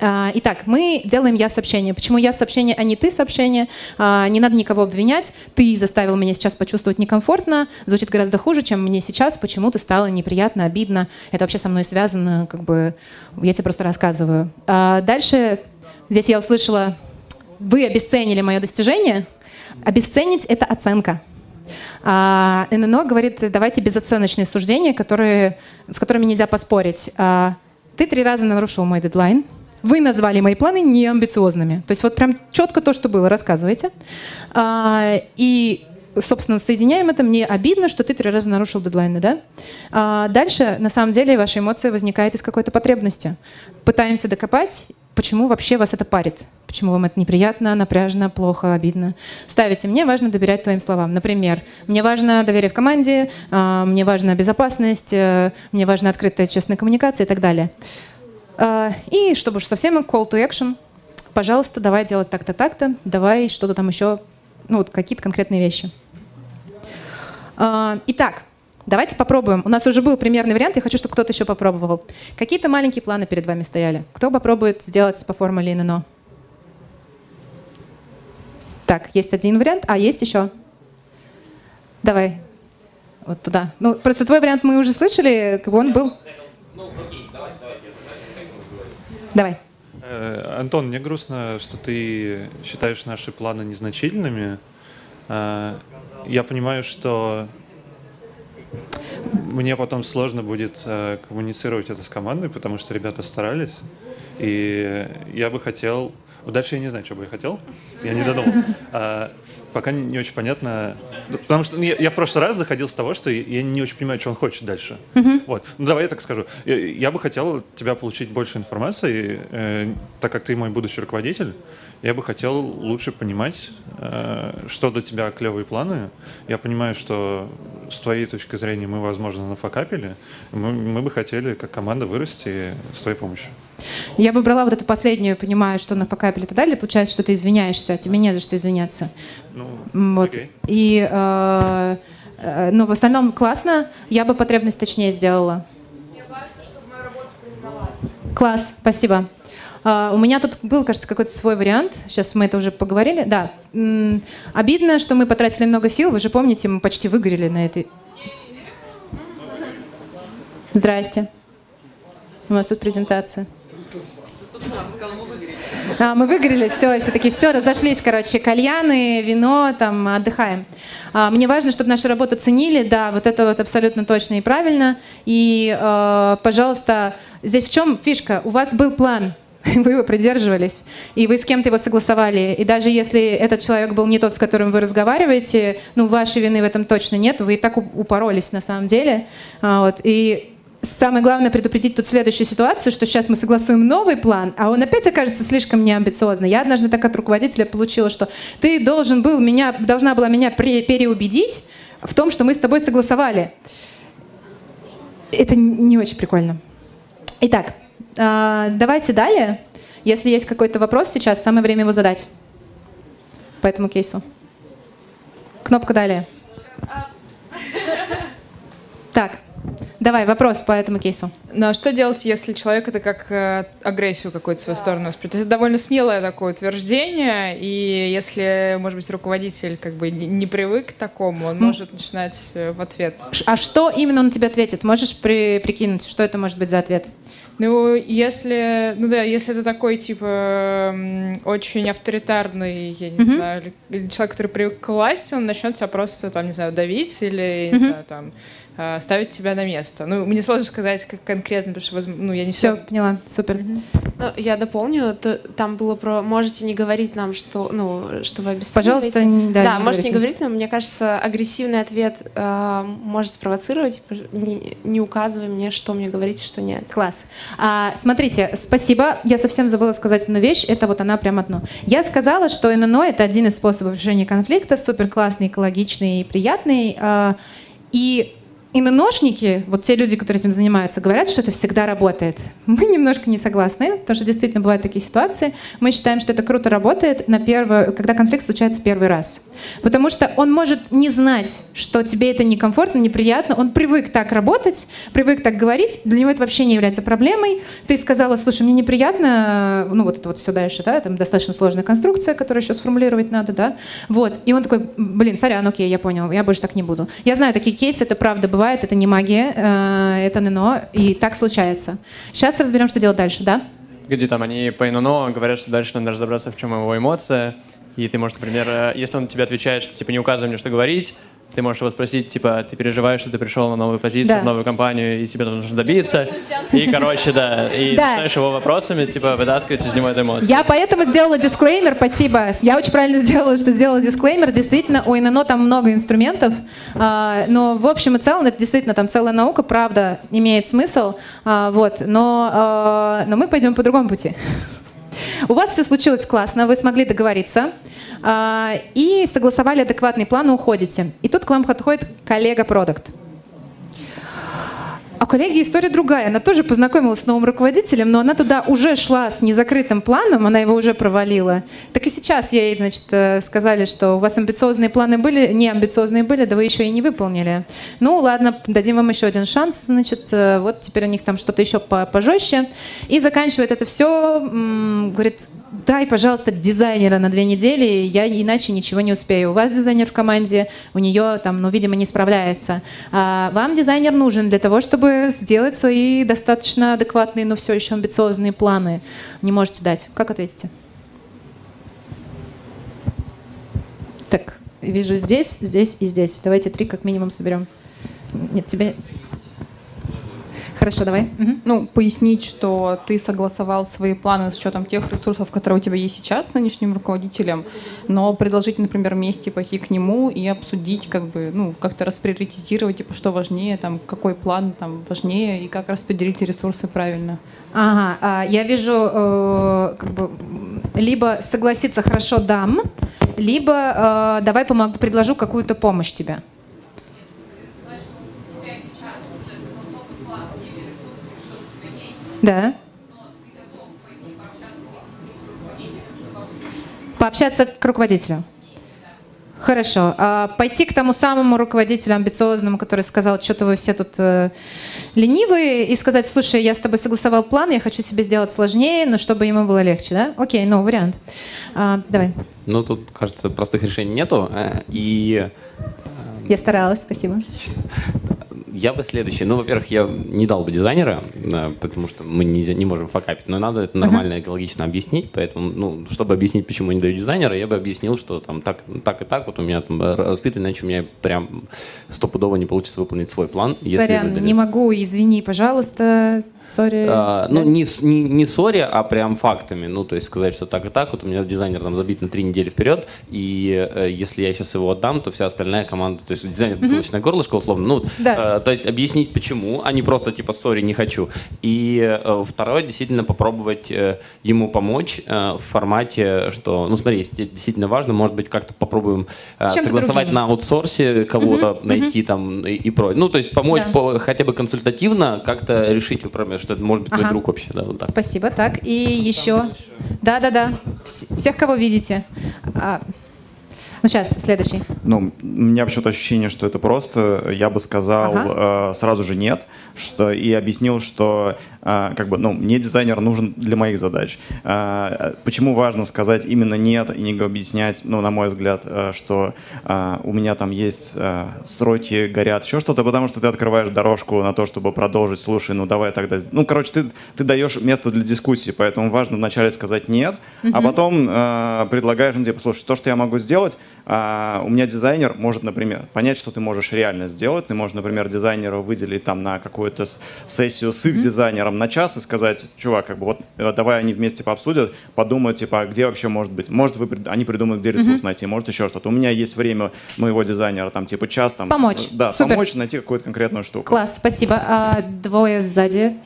Итак, мы делаем я-сообщение. Почему я-сообщение, а не ты-сообщение? Не надо никого обвинять. Ты заставил меня сейчас почувствовать некомфортно. Звучит гораздо хуже, чем мне сейчас. Почему-то стало неприятно, обидно. Это вообще со мной связано. Как бы я тебе просто рассказываю. Дальше здесь я услышала, вы обесценили мое достижение. Обесценить — это оценка. А ННО говорит, давайте безоценочные суждения, которые, с которыми нельзя поспорить. А, ты три раза нарушил мой дедлайн. Вы назвали мои планы неамбициозными. То есть вот прям четко то, что было, рассказывайте. А, и собственно, соединяем это. Мне обидно, что ты три раза нарушил дедлайны, да? А дальше, на самом деле, ваша эмоция возникает из какой-то потребности. Пытаемся докопать, почему вообще вас это парит. Почему вам это неприятно, напряжно, плохо, обидно. Ставите «мне важно доверять твоим словам». Например, «мне важно доверие в команде», а, «мне важна безопасность», э, «мне важна открытая честная коммуникация» и так далее. А, и чтобы уж совсем call to action, пожалуйста, давай делать так-то, так-то, давай что-то там еще, ну вот какие-то конкретные вещи. А, итак, давайте попробуем. У нас уже был примерный вариант, я хочу, чтобы кто-то еще попробовал. Какие-то маленькие планы перед вами стояли. Кто попробует сделать по формуле ННО? Так, есть один вариант, а есть еще? Давай, вот туда. Ну, просто твой вариант мы уже слышали, как бы он был... Давай. Э, Антон, мне грустно, что ты считаешь наши планы незначительными. Э, я понимаю, что мне потом сложно будет э, коммуницировать это с командой, потому что ребята старались. И я бы хотел Дальше я не знаю, что бы я хотел. Я не додумал. А, пока не, не очень понятно. Потому что я, я в прошлый раз заходил с того, что я не очень понимаю, что он хочет дальше. Uh-huh. Вот. Ну, давай я так скажу. Я, я бы хотел от тебя получить больше информации, э, так как ты мой будущий руководитель. Я бы хотел лучше понимать, э, что до тебя клевые планы. Я понимаю, что с твоей точки зрения мы, возможно, нафакапили. Мы, мы бы хотели, как команда, вырасти с твоей помощью. Я бы брала вот эту последнюю, понимаю, что на покапили и так далее. Получается, что ты извиняешься, а тебе не за что извиняться. Ну, вот. Okay. И, э, э, но в остальном классно. Я бы потребность точнее сделала. Класс, спасибо. Uh, у меня тут был, кажется, какой-то свой вариант. Сейчас мы это уже поговорили. Да. Обидно, что мы потратили много сил. Вы же помните, мы почти выгорели на этой... Здрасте. У нас тут презентация. А, мы выиграли, все, все-таки все, разошлись, короче, кальяны, вино, там, отдыхаем. А, мне важно, чтобы нашу работу ценили, да, вот это вот абсолютно точно и правильно. И, э, пожалуйста, здесь в чем фишка? У вас был план, вы его придерживались, и вы с кем-то его согласовали. И даже если этот человек был не тот, с которым вы разговариваете, ну, вашей вины в этом точно нет, вы и так упоролись на самом деле. А, вот. И самое главное предупредить тут следующую ситуацию, что сейчас мы согласуем новый план, а он опять окажется слишком неамбициозный. Я однажды так от руководителя получила, что ты должен был меня, должна была меня переубедить в том, что мы с тобой согласовали. Это не очень прикольно. Итак, давайте далее. Если есть какой-то вопрос сейчас, самое время его задать по этому кейсу. Кнопка далее. Так, Давай, вопрос по этому кейсу. Ну а что делать, если человек это как э, агрессию какую-то в свою сторону воспринимает? То есть это довольно смелое такое утверждение, и если, может быть, руководитель как бы не привык к такому, он может начинать э, в ответ. А что именно он тебе ответит? Можешь при, прикинуть, что это может быть за ответ? Ну, если, ну да, если это такой, типа, очень авторитарный, я не mm-hmm. знаю, или человек, который привык к власти, он начнет тебя просто, там, не знаю, давить или, не mm-hmm. знаю, там, Э, ставить тебя на место. Ну, мне сложно сказать как конкретно, потому что ну, я не все... Все, поняла, супер. Mm-hmm. Ну, я дополню, то, там было про «можете не говорить нам, что, ну, что вы обесцениваете». Пожалуйста, не, да, да не можете говорите. не говорить нам. Мне кажется, агрессивный ответ э, может спровоцировать, не, не указывая мне, что мне говорить и что нет. Класс. А, смотрите, спасибо. Я совсем забыла сказать одну вещь. Это вот она прям одно. Я сказала, что ННО — это один из способов решения конфликта, супер классный, экологичный и приятный. А, и и ННОшники, вот те люди, которые этим занимаются, говорят, что это всегда работает. Мы немножко не согласны, потому что действительно бывают такие ситуации. Мы считаем, что это круто работает, на первое, когда конфликт случается первый раз. Потому что он может не знать, что тебе это некомфортно, неприятно. Он привык так работать, привык так говорить. Для него это вообще не является проблемой. Ты сказала, слушай, мне неприятно, ну вот это вот все дальше, да, там достаточно сложная конструкция, которую еще сформулировать надо, да. Вот. И он такой, блин, сорян, окей, я понял, я больше так не буду. Я знаю такие кейсы, это правда бывает бывает, это не магия, э, это ННО, и так случается. Сейчас разберем, что делать дальше, да? Где там они по ННО говорят, что дальше надо разобраться, в чем его эмоция, и ты можешь, например, э, если он тебе отвечает, что типа не указывай мне, что говорить, ты можешь его спросить, типа, ты переживаешь, что ты пришел на новую позицию, да. в новую компанию, и тебе нужно добиться. И, короче, да, и да. начинаешь его вопросами, типа, вытаскивать из него эту эмоцию. Я поэтому сделала дисклеймер, спасибо. Я очень правильно сделала, что сделала дисклеймер. Действительно, у ИННО там много инструментов, а, но в общем и целом это действительно там целая наука, правда, имеет смысл, а, вот, но, а, но мы пойдем по другому пути. У вас все случилось классно, вы смогли договориться. А, и согласовали адекватный план и уходите. И тут к вам подходит коллега-продукт. А коллеги история другая. Она тоже познакомилась с новым руководителем, но она туда уже шла с незакрытым планом, она его уже провалила. Так и сейчас ей, значит, э, сказали, что у вас амбициозные планы были, не амбициозные были, да вы еще и не выполнили. Ну ладно, дадим вам еще один шанс, значит, э, вот теперь у них там что-то еще пожестче. И заканчивает это все, говорит, дай, пожалуйста, дизайнера на две недели, я иначе ничего не успею. У вас дизайнер в команде, у нее там, ну, видимо, не справляется. А вам дизайнер нужен для того, чтобы сделать свои достаточно адекватные, но все еще амбициозные планы. Не можете дать. Как ответите? Так, вижу здесь, здесь и здесь. Давайте три как минимум соберем. Нет, тебе... Хорошо, давай. Угу. Ну, пояснить, что ты согласовал свои планы с учетом тех ресурсов, которые у тебя есть сейчас с нынешним руководителем, но предложить, например, вместе пойти к нему и обсудить, как бы, ну, как-то расприоритизировать, типа, что важнее, там, какой план там важнее и как распределить ресурсы правильно. Ага, а, я вижу, э, как бы, либо согласиться хорошо дам, либо э, давай помогу, предложу какую-то помощь тебе. Да. Пообщаться к руководителю. Хорошо. А пойти к тому самому руководителю амбициозному, который сказал, что-то вы все тут э, ленивые, и сказать, слушай, я с тобой согласовал план, я хочу тебе сделать сложнее, но чтобы ему было легче, да? Окей, ну, вариант. А, давай. Ну, тут, кажется, простых решений нету. Э, и... Я старалась, спасибо. Я бы следующий. Ну, во-первых, я не дал бы дизайнера, да, потому что мы не, не можем факапить, но надо это нормально экологично объяснить. Поэтому, ну, чтобы объяснить, почему я не даю дизайнера, я бы объяснил, что там так, так и так вот у меня там разбито, иначе у меня прям стопудово не получится выполнить свой план. Сорян, если не могу, извини, пожалуйста. Сори. А, ну, не, не, не сори, а прям фактами. Ну, то есть сказать, что так и так. Вот у меня дизайнер там забит на три недели вперед, и э, если я сейчас его отдам, то вся остальная команда, то есть дизайнер бутылочное горлышко, условно, ну, Да. э, то есть объяснить почему, а не просто типа сори, не хочу. И э, второе, действительно попробовать э, ему помочь э, в формате, что, ну, смотри, если действительно важно, может быть, как-то попробуем э, согласовать другим. на аутсорсе кого-то Мгм, найти там и, и прочее. Ну, то есть помочь Да. по, хотя бы консультативно как-то решить проблему, что это может быть твой Ага. друг вообще, да, вот так. Спасибо. Так, и еще. Да, да, да. Вс- Всех, кого видите. А, Ну, сейчас, следующий. Ну, у меня почему-то ощущение, что это просто, я бы сказал э, сразу же нет, что и объяснил, что э, как бы, ну, мне дизайнер нужен для моих задач. Э, почему важно сказать именно нет и не объяснять, ну, на мой взгляд, э, что э, у меня там есть э, сроки, горят, еще что-то, потому что ты открываешь дорожку на то, чтобы продолжить, слушай, ну, давай тогда... Ну, короче, ты, ты даешь место для дискуссии, поэтому важно вначале сказать нет, а Мгм. потом э, предлагаешь, ну, типа, слушай, то, что я могу сделать, а, у меня дизайнер может, например, понять, что ты можешь реально сделать. Ты можешь, например, дизайнера выделить там на какую-то сессию с их дизайнером на час и сказать, чувак, как бы вот э, давай они вместе пообсудят, подумают, типа, а где вообще может быть. Может, вы, они придумают, где ресурс Мгм. найти, может, еще что-то. У меня есть время моего дизайнера, там, типа, час. Там, Помочь. Да, Супер. помочь найти какую-то конкретную штуку. Класс, спасибо. А, двое сзади.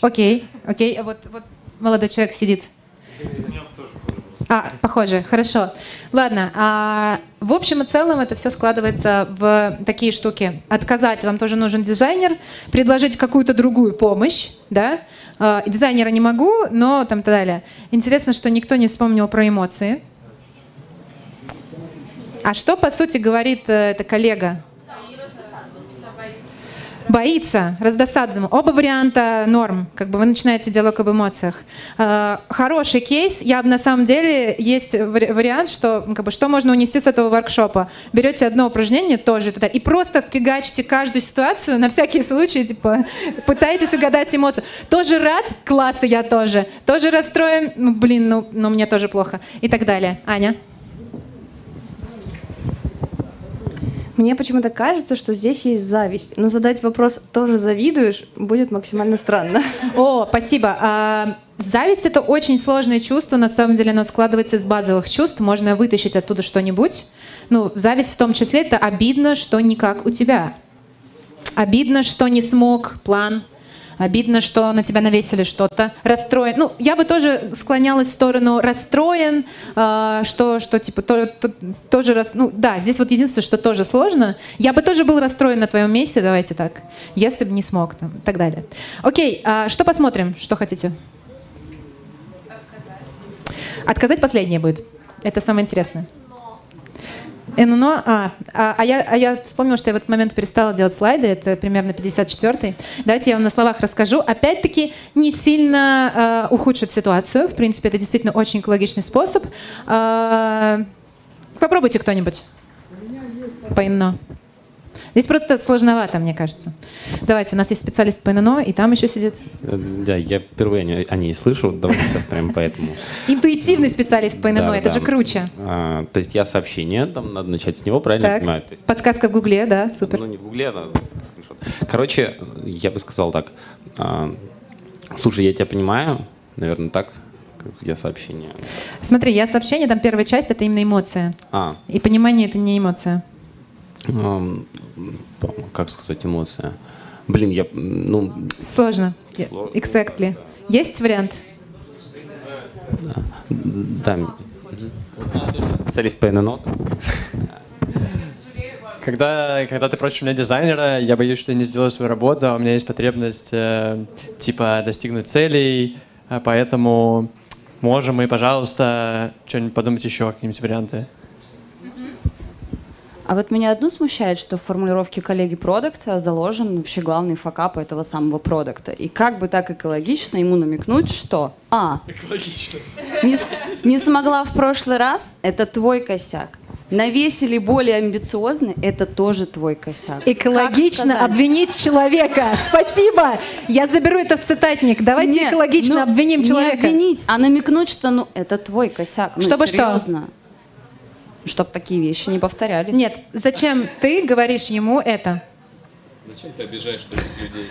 Окей, окей. А Вот, вот молодой человек сидит. А, похоже, хорошо. Ладно, а, в общем и целом это все складывается в такие штуки. Отказать вам тоже нужен дизайнер, предложить какую-то другую помощь, да. А, дизайнера не могу, но там так далее. Интересно, что никто не вспомнил про эмоции. А что, по сути, говорит э, эта коллега? Боится, раздосадован. Оба варианта норм. Как бы вы начинаете диалог об эмоциях. Э, Хороший кейс. Я бы на самом деле есть вари- вариант, что как бы, что можно унести с этого воркшопа. Берете одно упражнение тоже и просто фигачите каждую ситуацию на всякие случаи, типа пытаетесь угадать эмоцию. Тоже рад? Класс, я тоже. Тоже расстроен? Ну, блин, ну, ну мне тоже плохо. И так далее. Аня? Мне почему-то кажется, что здесь есть зависть. Но задать вопрос «тоже завидуешь» будет максимально странно. О, спасибо. А, зависть это очень сложное чувство. На самом деле оно складывается из базовых чувств. Можно вытащить оттуда что-нибудь. Ну, зависть в том числе это обидно, что не как у тебя. Обидно, что не смог план. Обидно, что на тебя навесили что-то. Расстроен. Ну, я бы тоже склонялась в сторону расстроен, э, что, что типа то- то- тоже рас... Ну, да, здесь вот единственное, что тоже сложно. Я бы тоже был расстроен на твоем месте, давайте так, если бы не смог, там, и так далее. Окей, а что посмотрим? Что хотите? Отказать последнее будет. Это самое интересное. Э, ну, но, а, а, а я, а я вспомнила, что я в этот момент перестала делать слайды, это примерно 54-й. Давайте я вам на словах расскажу. Опять-таки, не сильно э, ухудшит ситуацию. В принципе, это действительно очень экологичный способ. Э, попробуйте кто-нибудь. По ИННО. Здесь просто сложновато, мне кажется. Давайте, у нас есть специалист по ИННО, и там еще сидит. Э, Да, я впервые о ней, слышу, давайте сейчас прямо поэтому. Интуитивный специалист по ИННО, Да, это же круче. А, то есть я сообщение, там надо начать с него, правильно я понимаю? Подсказка в Гугле, да, супер. ну, не в гугле, а. Короче, я бы сказал так. а, слушай, я тебя понимаю, наверное, так, я сообщение. Смотри, я сообщение, там первая часть, это именно эмоция. А, И понимание — это не эмоция. Как сказать, эмоция? Блин, я, ну, Сложно. Сложно. Exactly. Есть вариант? да, специалист по ННО. Когда, когда ты просишь у меня дизайнера, я боюсь, что я не сделаю свою работу, а у меня есть потребность э, типа достигнуть целей, а поэтому можем мы, пожалуйста, что-нибудь подумать еще, какие-нибудь варианты. А вот меня одно смущает, что в формулировке коллеги продукта заложен вообще главный факап этого самого продукта. И как бы так экологично ему намекнуть, что А, Экологично. не, не смогла в прошлый раз, это твой косяк. Навесили более амбициозно, это тоже твой косяк. Экологично обвинить человека. Спасибо. Я заберу это в цитатник. Давайте Нет, экологично ну, обвиним не человека. обвинить, а намекнуть, что ну это твой косяк. Ну, Чтобы что? Серьезно. Чтоб такие вещи не повторялись. Нет, зачем ты говоришь ему это? Зачем ты обижаешь других людей?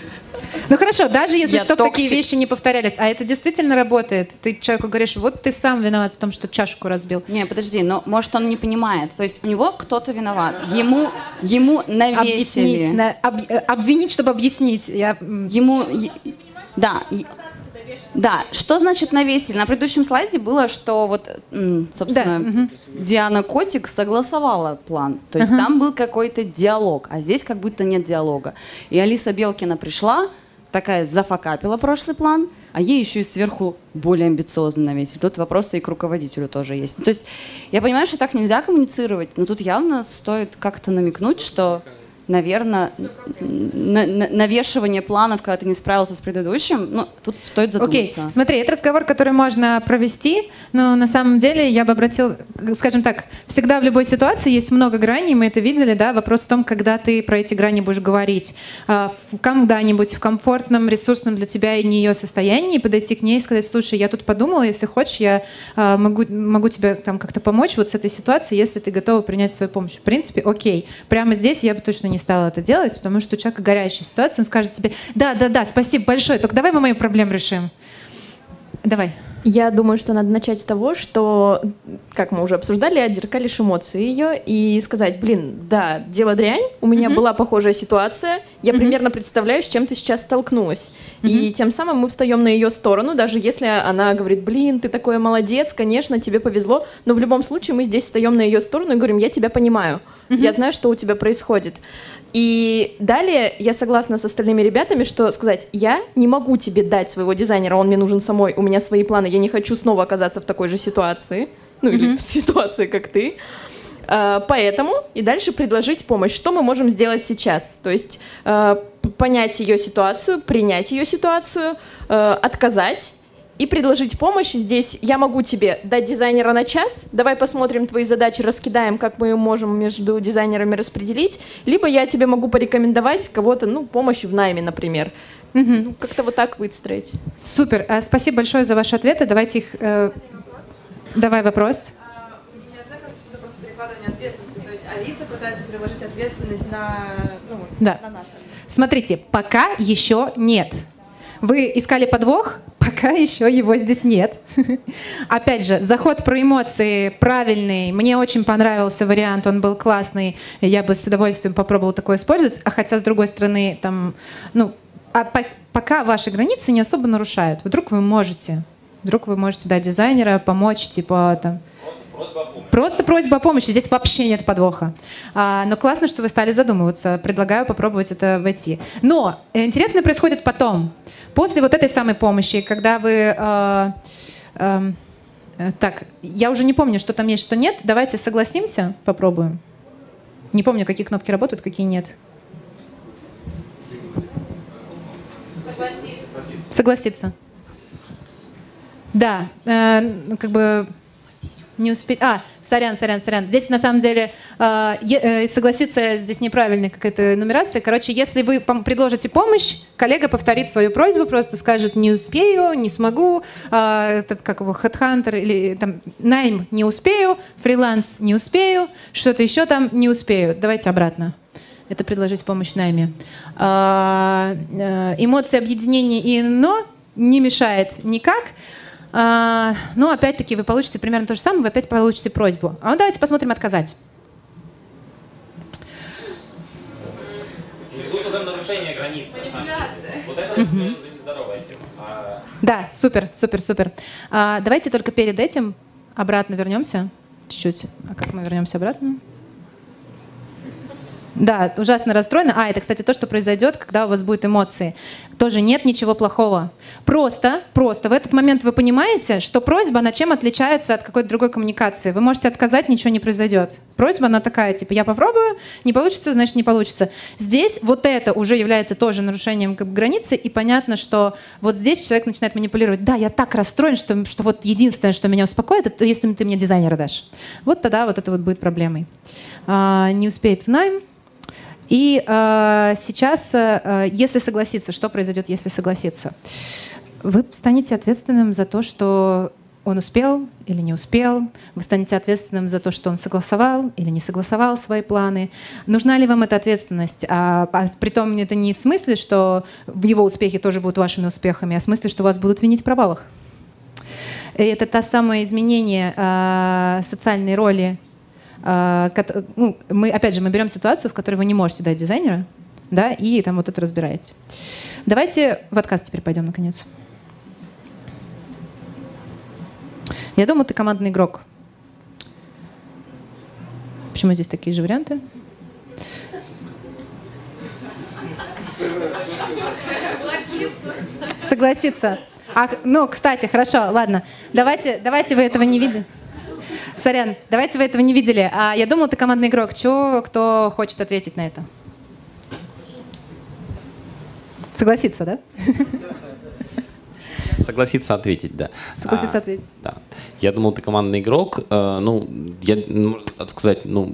Ну хорошо, даже если чтобы такие вещи не повторялись, а это действительно работает. Ты человеку говоришь, вот ты сам виноват в том, что чашку разбил. Не, подожди, но может он не понимает. То есть у него кто-то виноват. Ему, ему навесили. Объяснить, на- об- э, обвинить, чтобы объяснить. Я... Ему... Да. Да, что значит навесили? На предыдущем слайде было, что вот, собственно, Диана Котик согласовала план. То есть Ага. там был какой-то диалог, а здесь как будто нет диалога. И Алиса Белкина пришла, такая зафакапила прошлый план, а ей еще и сверху более амбициозно навесили. Тут вопросы и к руководителю тоже есть. Ну, то есть я понимаю, что так нельзя коммуницировать, но тут явно стоит как-то намекнуть, что наверное, на- на- навешивание планов, когда ты не справился с предыдущим, ну, тут стоит задуматься. Окей, смотри, это разговор, который можно провести, но на самом деле я бы обратил, скажем так, всегда в любой ситуации есть много граней, мы это видели, да, вопрос в том, когда ты про эти грани будешь говорить. А, Когда-нибудь в комфортном, ресурсном для тебя и нее состоянии подойти к ней и сказать, слушай, я тут подумала, если хочешь, я а, могу, могу тебе там как-то помочь вот с этой ситуацией, если ты готова принять свою помощь. В принципе, окей. Прямо здесь я бы точно не стала это делать, потому что у человека горящая ситуация, он скажет тебе, да, да, да, спасибо большое, только давай мы мою проблему решим. Давай. Я думаю, что надо начать с того, что, как мы уже обсуждали, отзеркалишь эмоции ее и сказать, блин, да, дело дрянь, у меня была похожая ситуация, я примерно представляю, с чем ты сейчас столкнулась. И тем самым мы встаем на ее сторону, даже если она говорит, блин, ты такой молодец, конечно, тебе повезло, но в любом случае мы здесь встаем на ее сторону и говорим, я тебя понимаю, я знаю, что у тебя происходит. И далее я согласна с остальными ребятами, что сказать, я не могу тебе дать своего дизайнера, он мне нужен самой, у меня свои планы, я не хочу снова оказаться в такой же ситуации, ну или в ситуации, как ты. А, Поэтому и дальше предложить помощь. Что мы можем сделать сейчас? То есть п- понять ее ситуацию, принять ее ситуацию, э, отказать и предложить помощь. Здесь я могу тебе дать дизайнера на час, давай посмотрим твои задачи, раскидаем, как мы можем между дизайнерами распределить, либо я тебе могу порекомендовать кого-то, ну, помощь в найме, например. Ну, как-то вот так выстроить. Супер. А, Спасибо большое за ваши ответы. Давайте их... э, Давай вопрос. Алиса пытается переложить ответственность на, ну, Да. на нас. Смотрите, пока еще нет. Вы искали подвох? Пока еще его здесь нет. Опять же, заход про эмоции правильный. Мне очень понравился вариант, он был классный. Я бы с удовольствием попробовала такое использовать. А хотя, с другой стороны, там, ну, а по- пока ваши границы не особо нарушают. Вдруг вы можете. Вдруг вы можете дать дизайнера, помочь, типа, там, Просто просьба о помощи. Здесь вообще нет подвоха. А, но классно, что вы стали задумываться. Предлагаю попробовать это войти. Но интересно происходит потом. После вот этой самой помощи, когда вы... э, э, так, я уже не помню, что там есть, что нет. Давайте согласимся, попробуем. Не помню, какие кнопки работают, какие нет. Согласиться. Да, э, ну, как бы не успеть. А, сорян, сорян, сорян. Здесь на самом деле э, э, согласиться здесь неправильная какая-то нумерация. Короче, если вы предложите помощь, коллега повторит свою просьбу, просто скажет не успею, не смогу, э, этот как его headhunter или там найм не успею, фриланс не успею, что-то еще там не успею. Давайте обратно. Это предложить помощь найме. А, э, эмоции объединения и но не мешает никак. А, ну, опять-таки, вы получите примерно то же самое, вы опять получите просьбу. А ну, давайте посмотрим отказать. Тут уже нарушение границ. Вот это нездоровая тема. А Да, супер, супер, супер. А, давайте только перед этим обратно вернемся. Чуть-чуть. А как мы вернемся обратно? Да, ужасно расстроена. А, это, кстати, то, что произойдет, когда у вас будут эмоции. Тоже нет ничего плохого. Просто, просто в этот момент вы понимаете, что просьба, она чем отличается от какой-то другой коммуникации. Вы можете отказать, ничего не произойдет. Просьба, она такая, типа, я попробую, не получится, значит, не получится. Здесь вот это уже является тоже нарушением границы, и понятно, что вот здесь человек начинает манипулировать. Да, я так расстроен, что, что вот единственное, что меня успокоит, это если ты мне дизайнера дашь. Вот тогда вот это вот будет проблемой. А, не успеет в найм. И э, сейчас, э, если согласиться, что произойдет, если согласиться? Вы станете ответственным за то, что он успел или не успел, вы станете ответственным за то, что он согласовал или не согласовал свои планы. Нужна ли вам эта ответственность? А, а при том это не в смысле, что его успехе тоже будут вашими успехами, а в смысле, что вас будут винить в провалах. И это то самое изменение э, социальной роли. Э, ну, мы, опять же, мы берем ситуацию, в которой вы не можете дать дизайнера, да, и там вот это разбираете. Давайте в отказ теперь пойдем, наконец. Я думаю, ты командный игрок. Почему здесь такие же варианты? Согласиться. Ах, ну, кстати, хорошо, ладно. Давайте, давайте вы этого не видели. Сорян, давайте вы этого не видели. А, я думал, ты командный игрок. Чего, кто хочет ответить на это? Согласиться, да? Согласиться ответить, да. Согласиться а, ответить. Да. Я думал, ты командный игрок. Э, ну, я, можно сказать, ну,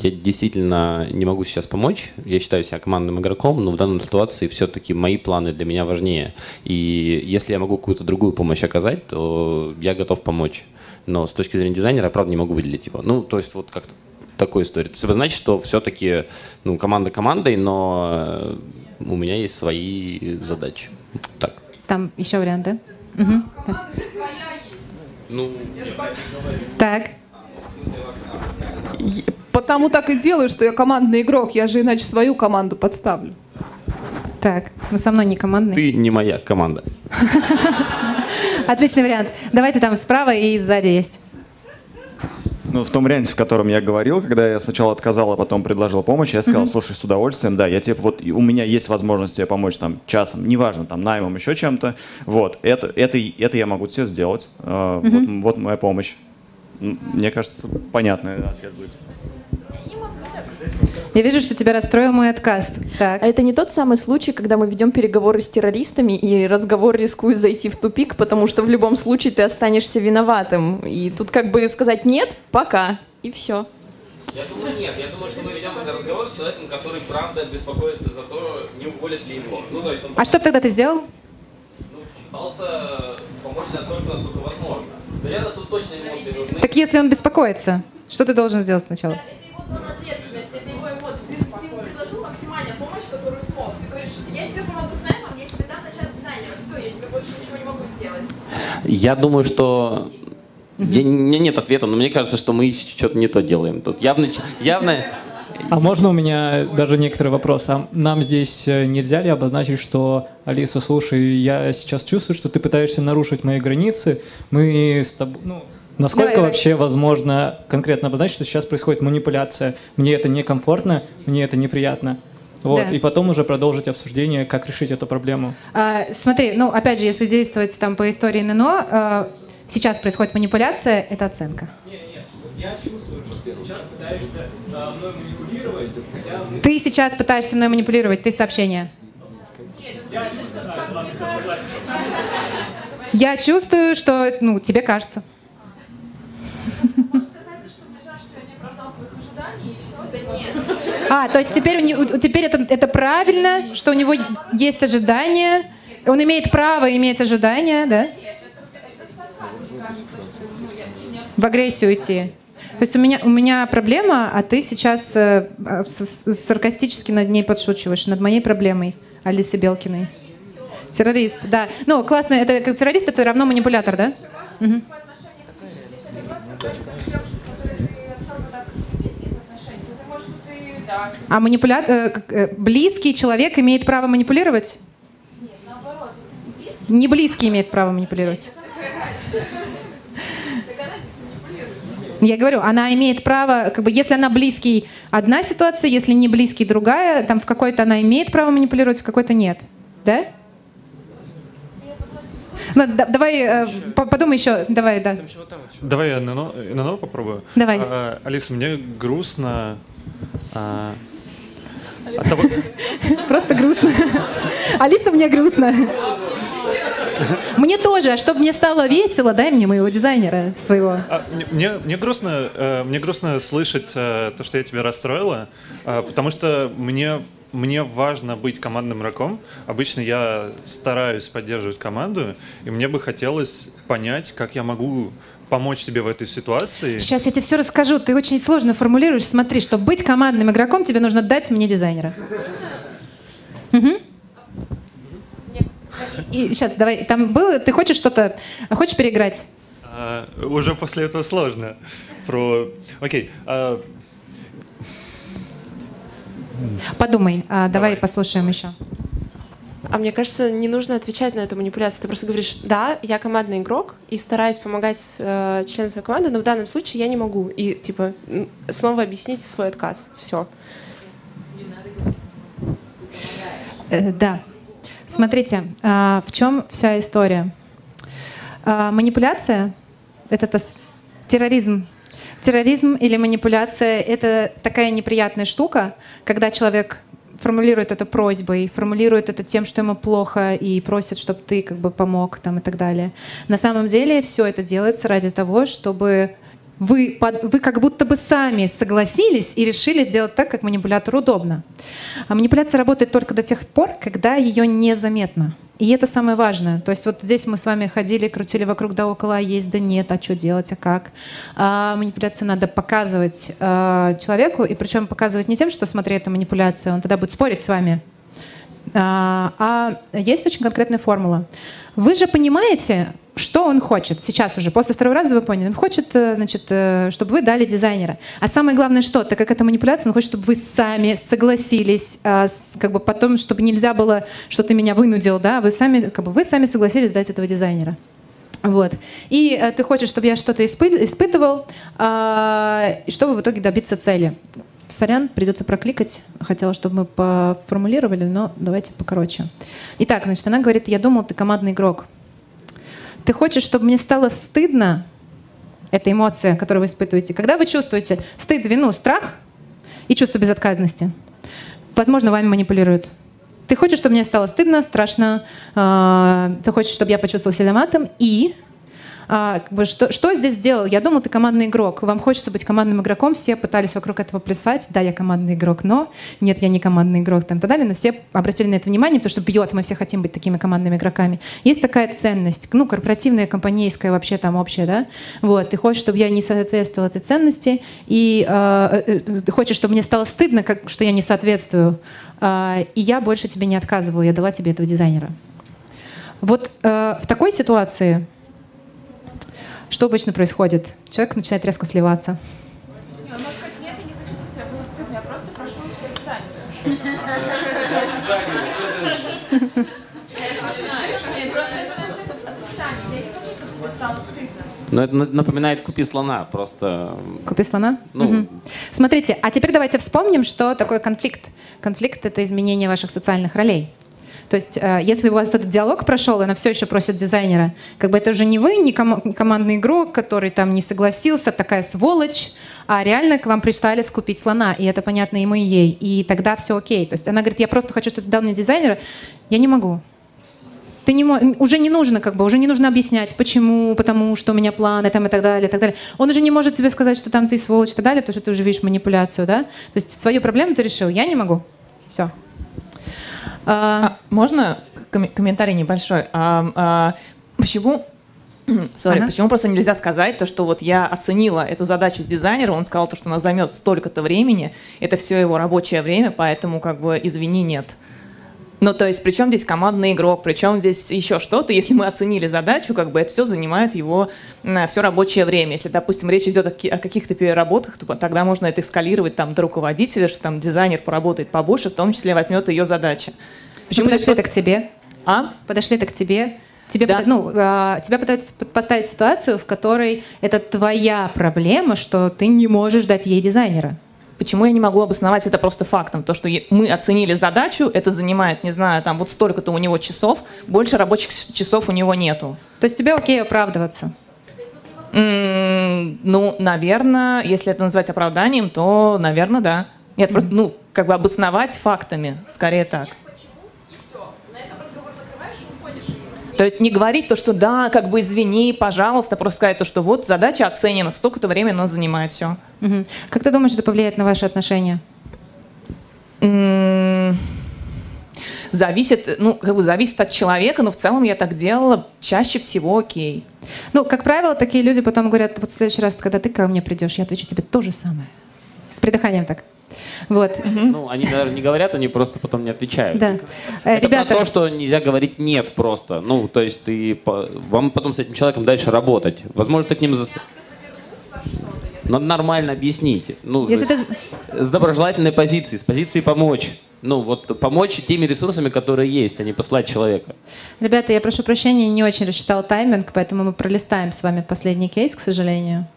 я действительно не могу сейчас помочь. Я считаю себя командным игроком, но в данной ситуации все-таки мои планы для меня важнее. И если я могу какую-то другую помощь оказать, то я готов помочь. Но с точки зрения дизайнера я, правда, не могу выделить его. Ну, то есть вот как-то такой истории. То есть это значит, что все-таки ну, команда командой, но э, у меня есть свои задачи. Так. Там еще варианты. Угу. Так. Ну, так. Потому так и делаю, что я командный игрок, я же иначе свою команду подставлю. Так, но со мной не командный. Ты не моя команда. Отличный вариант. Давайте там справа и сзади есть. Ну, в том варианте, в котором я говорил, когда я сначала отказал, а потом предложил помощь, я сказал, слушай, с удовольствием, да, я тебе, вот, у меня есть возможность тебе помочь там часом, неважно, там, наймом, еще чем-то, вот, это, это, это я могу тебе сделать, uh, вот, вот моя помощь. Мне кажется, понятный ответ будет. Я вижу, что тебя расстроил мой отказ. Так. А это не тот самый случай, когда мы ведем переговоры с террористами, и разговор рискует зайти в тупик, потому что в любом случае ты останешься виноватым. И тут как бы сказать «нет, пока», и все. Я думаю, нет. Я думаю, что мы ведем разговор с человеком, который правда беспокоится за то, не уволят ли его. Ну, то есть он... А что бы тогда ты сделал? Ну, пытался помочь настолько, насколько возможно. Наверное, тут точно эмоции нужны. Так если он беспокоится, что ты должен сделать сначала? Я думаю, что я, у меня нет ответа, но мне кажется, что мы что-то не то делаем. Тут явно, явно а можно у меня даже некоторый вопрос? А нам здесь э, нельзя ли обозначить, что, Алиса, слушай, я сейчас чувствую, что ты пытаешься нарушить мои границы, мы с тобой... Ну, Насколько давай, вообще давай. возможно конкретно обозначить, что сейчас происходит манипуляция? Мне это некомфортно, мне это неприятно. Вот, да. и потом уже продолжить обсуждение, как решить эту проблему. А, смотри, ну, опять же, если действовать там по истории ННО, а, сейчас происходит манипуляция, это оценка. Нет, нет, я чувствую, что ты сейчас пытаешься а, мной манипулировать, хотя... Ты сейчас пытаешься мной манипулировать, ты сообщение. Я чувствую, что ну, тебе кажется. А, то есть теперь, у него, теперь это, это правильно, что у него есть ожидания, он имеет право иметь ожидания, да? В агрессию уйти. То есть у меня, у меня проблема, а ты сейчас э, саркастически над ней подшучиваешь, над моей проблемой, Алисы Белкиной. Террорист, да. Ну, классно, это как террорист, это равно манипулятор, да? Угу. А манипуля... Э, э, близкий человек имеет право манипулировать? Нет, наоборот, если не близкий... Не близкий имеет право манипулировать. Я говорю, она имеет право, как бы, если она близкий, одна ситуация, если не близкий, другая, там в какой-то она имеет право манипулировать, в какой-то нет. Да? Ну, да, давай, э, подумай еще, давай, да. Давай я на, на ново попробую. Давай. А, Алиса, мне грустно. Просто грустно. Алиса, мне грустно. Мне тоже, а чтобы мне стало весело, дай мне моего дизайнера своего. А, мне, мне, грустно, э, мне грустно слышать э, то, что я тебя расстроила, э, потому что мне мне важно быть командным игроком. Обычно я стараюсь поддерживать команду, и мне бы хотелось понять, как я могу помочь тебе в этой ситуации. Сейчас я тебе все расскажу. Ты очень сложно формулируешь. Смотри, чтобы быть командным игроком, тебе нужно дать мне дизайнера. Угу. И сейчас, давай, там было, ты хочешь что-то, хочешь переиграть? А, уже после этого сложно. Про, окей. А... Подумай, а, давай, давай послушаем еще. А мне кажется, не нужно отвечать на эту манипуляцию. Ты просто говоришь, да, я командный игрок и стараюсь помогать э, членам своей команды, но в данном случае я не могу. И типа снова объяснить свой отказ. Все. Э, да. Смотрите, э, в чем вся история? Э, манипуляция — это терроризм. Терроризм или манипуляция — это такая неприятная штука, когда человек формулирует это просьбой, формулирует это тем, что ему плохо, и просит, чтобы ты как бы помог там, и так далее. На самом деле все это делается ради того, чтобы вы, вы как будто бы сами согласились и решили сделать так, как манипулятору удобно. А манипуляция работает только до тех пор, когда ее незаметно. И это самое важное. То есть вот здесь мы с вами ходили, крутили вокруг да около, а есть, да нет, а что делать, а как. А манипуляцию надо показывать а, человеку, и причем показывать не тем, что смотри, это манипуляция, он тогда будет спорить с вами. А, а есть очень конкретная формула. Вы же понимаете, что он хочет сейчас уже, после второго раза вы поняли, он хочет, э, значит, э, чтобы вы дали дизайнера. А самое главное, что, так как это манипуляция, он хочет, чтобы вы сами согласились, а, как бы потом, чтобы нельзя было, что ты меня вынудил, да, вы сами, как бы вы сами согласились дать этого дизайнера. Вот. И э, ты хочешь, чтобы я что-то испы- испытывал, э, чтобы в итоге добиться цели. Сорян, придется прокликать. Хотела, чтобы мы поформулировали, но давайте покороче. Итак, значит, она говорит, я думал, ты командный игрок. Ты хочешь, чтобы мне стало стыдно? Это эмоция, которую вы испытываете. Когда вы чувствуете стыд, вину, страх и чувство безотказности, возможно, вами манипулируют. Ты хочешь, чтобы мне стало стыдно, страшно, э, ты хочешь, чтобы я почувствовал себя матом, и а, как бы, что, что здесь сделал? Я думал, ты командный игрок. Вам хочется быть командным игроком. Все пытались вокруг этого плясать. Да, я командный игрок, но нет, я не командный игрок. Там, и так далее. Но все обратили на это внимание, потому что бьет. Мы все хотим быть такими командными игроками. Есть такая ценность, ну, корпоративная, компанейская, вообще там общая, да? Вот. Ты хочешь, чтобы я не соответствовал этой ценности, и э, э, ты хочешь, чтобы мне стало стыдно, как, что я не соответствую. Э, и я больше тебе не отказываю. Я дала тебе этого дизайнера. Вот э, в такой ситуации что обычно происходит? Человек начинает резко сливаться. Но это напоминает «Купи слона» просто. «Купи слона»? Ну. Угу. Смотрите, а теперь давайте вспомним, что такое конфликт. Конфликт — это изменение ваших социальных ролей. То есть, э, если у вас этот диалог прошел, она все еще просит дизайнера, как бы это уже не вы, не командный игрок, который там не согласился, такая сволочь, а реально к вам пристали скупить слона, и это понятно ему и ей, и тогда все окей. То есть она говорит, я просто хочу, чтобы ты дал мне дизайнера, я не могу. Ты не, уже не нужно, как бы, уже не нужно объяснять, почему, потому что у меня планы там, и так далее, и так далее. Он уже не может тебе сказать, что там ты сволочь и так далее, потому что ты уже видишь манипуляцию, да? То есть свою проблему ты решил, я не могу. Все. А, можно ком- комментарий небольшой? А, а, почему Sorry, ага. почему просто нельзя сказать то, что вот я оценила эту задачу с дизайнером, он сказал то, что она займет столько-то времени, это все его рабочее время, поэтому как бы извини, нет. Ну, то есть, причем здесь командный игрок, причем здесь еще что-то, если мы оценили задачу, как бы это все занимает его на все рабочее время. Если, допустим, речь идет о, каких-то переработках, то тогда можно это эскалировать там до руководителя, что там дизайнер поработает побольше, в том числе возьмет ее задачи. Почему подошли просто... это к тебе? А? Подошли это к тебе? Тебе да. ну, а, тебя пытаются поставить ситуацию, в которой это твоя проблема, что ты не можешь дать ей дизайнера. Почему я не могу обосновать это просто фактом? То, что мы оценили задачу, это занимает, не знаю, там вот столько-то у него часов, больше рабочих часов у него нету. То есть тебе окей оправдываться? Mm, ну, наверное, если это назвать оправданием, то, наверное, да. Нет, mm-hmm. просто, ну, как бы обосновать фактами, скорее так. То есть не говорить то, что да, как бы извини, пожалуйста, просто сказать то, что вот задача оценена, столько-то времени она занимает все. Угу. Как ты думаешь, это повлияет на ваши отношения? зависит, ну, как бы зависит от человека, но в целом я так делала чаще всего окей. Ну, как правило, такие люди потом говорят, вот в следующий раз, когда ты ко мне придешь, я отвечу тебе то же самое. Придыханием так. Вот. Ну, они даже не говорят, они просто потом не отвечают. Да. Это Ребята... про то, что нельзя говорить нет просто. Ну, то есть ты, вам потом с этим человеком дальше работать. Возможно, ты к ним... Зас... Надо нормально объяснить. Ну, Если с, ты... с доброжелательной позиции, с позиции помочь. Ну, вот помочь теми ресурсами, которые есть, а не послать человека. Ребята, я прошу прощения, не очень рассчитал тайминг, поэтому мы пролистаем с вами последний кейс, к сожалению.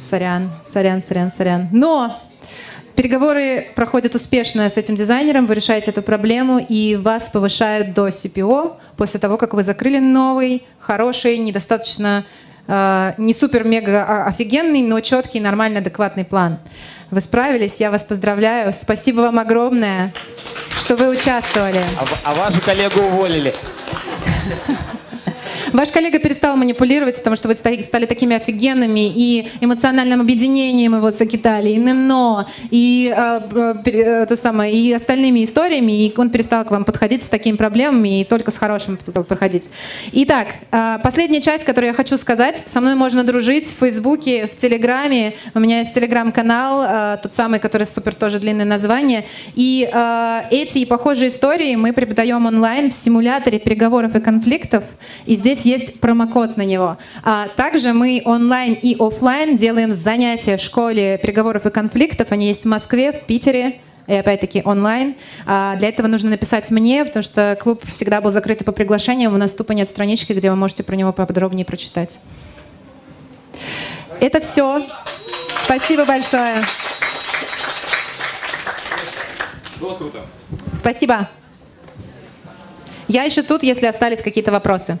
Сорян, сорян, сорян, сорян. Но переговоры проходят успешно с этим дизайнером, вы решаете эту проблему, и вас повышают до CPO после того, как вы закрыли новый, хороший, недостаточно э, не супер-мега а, офигенный, но четкий, нормальный, адекватный план. Вы справились, я вас поздравляю. Спасибо вам огромное, что вы участвовали. А, а вашу коллегу уволили. Ваш коллега перестал манипулировать, потому что вы стали такими офигенными, и эмоциональным объединением его закидали, и ННО, и, э, это самое, и остальными историями, и он перестал к вам подходить с такими проблемами и только с хорошим проходить. Итак, э, последняя часть, которую я хочу сказать. Со мной можно дружить в Фейсбуке, в Телеграме. У меня есть Телеграм-канал, тот самый, который супер тоже длинное название. И эти и похожие истории мы преподаем онлайн в симуляторе переговоров и конфликтов. И здесь есть промокод на него. А также мы онлайн и офлайн делаем занятия в школе переговоров и конфликтов. Они есть в Москве, в Питере, и опять-таки онлайн. А для этого нужно написать мне, потому что клуб всегда был закрыт по приглашениям. У нас тупо нет странички, где вы можете про него поподробнее прочитать. Это все. Спасибо большое. Было круто. Спасибо. Я еще тут, если остались какие-то вопросы.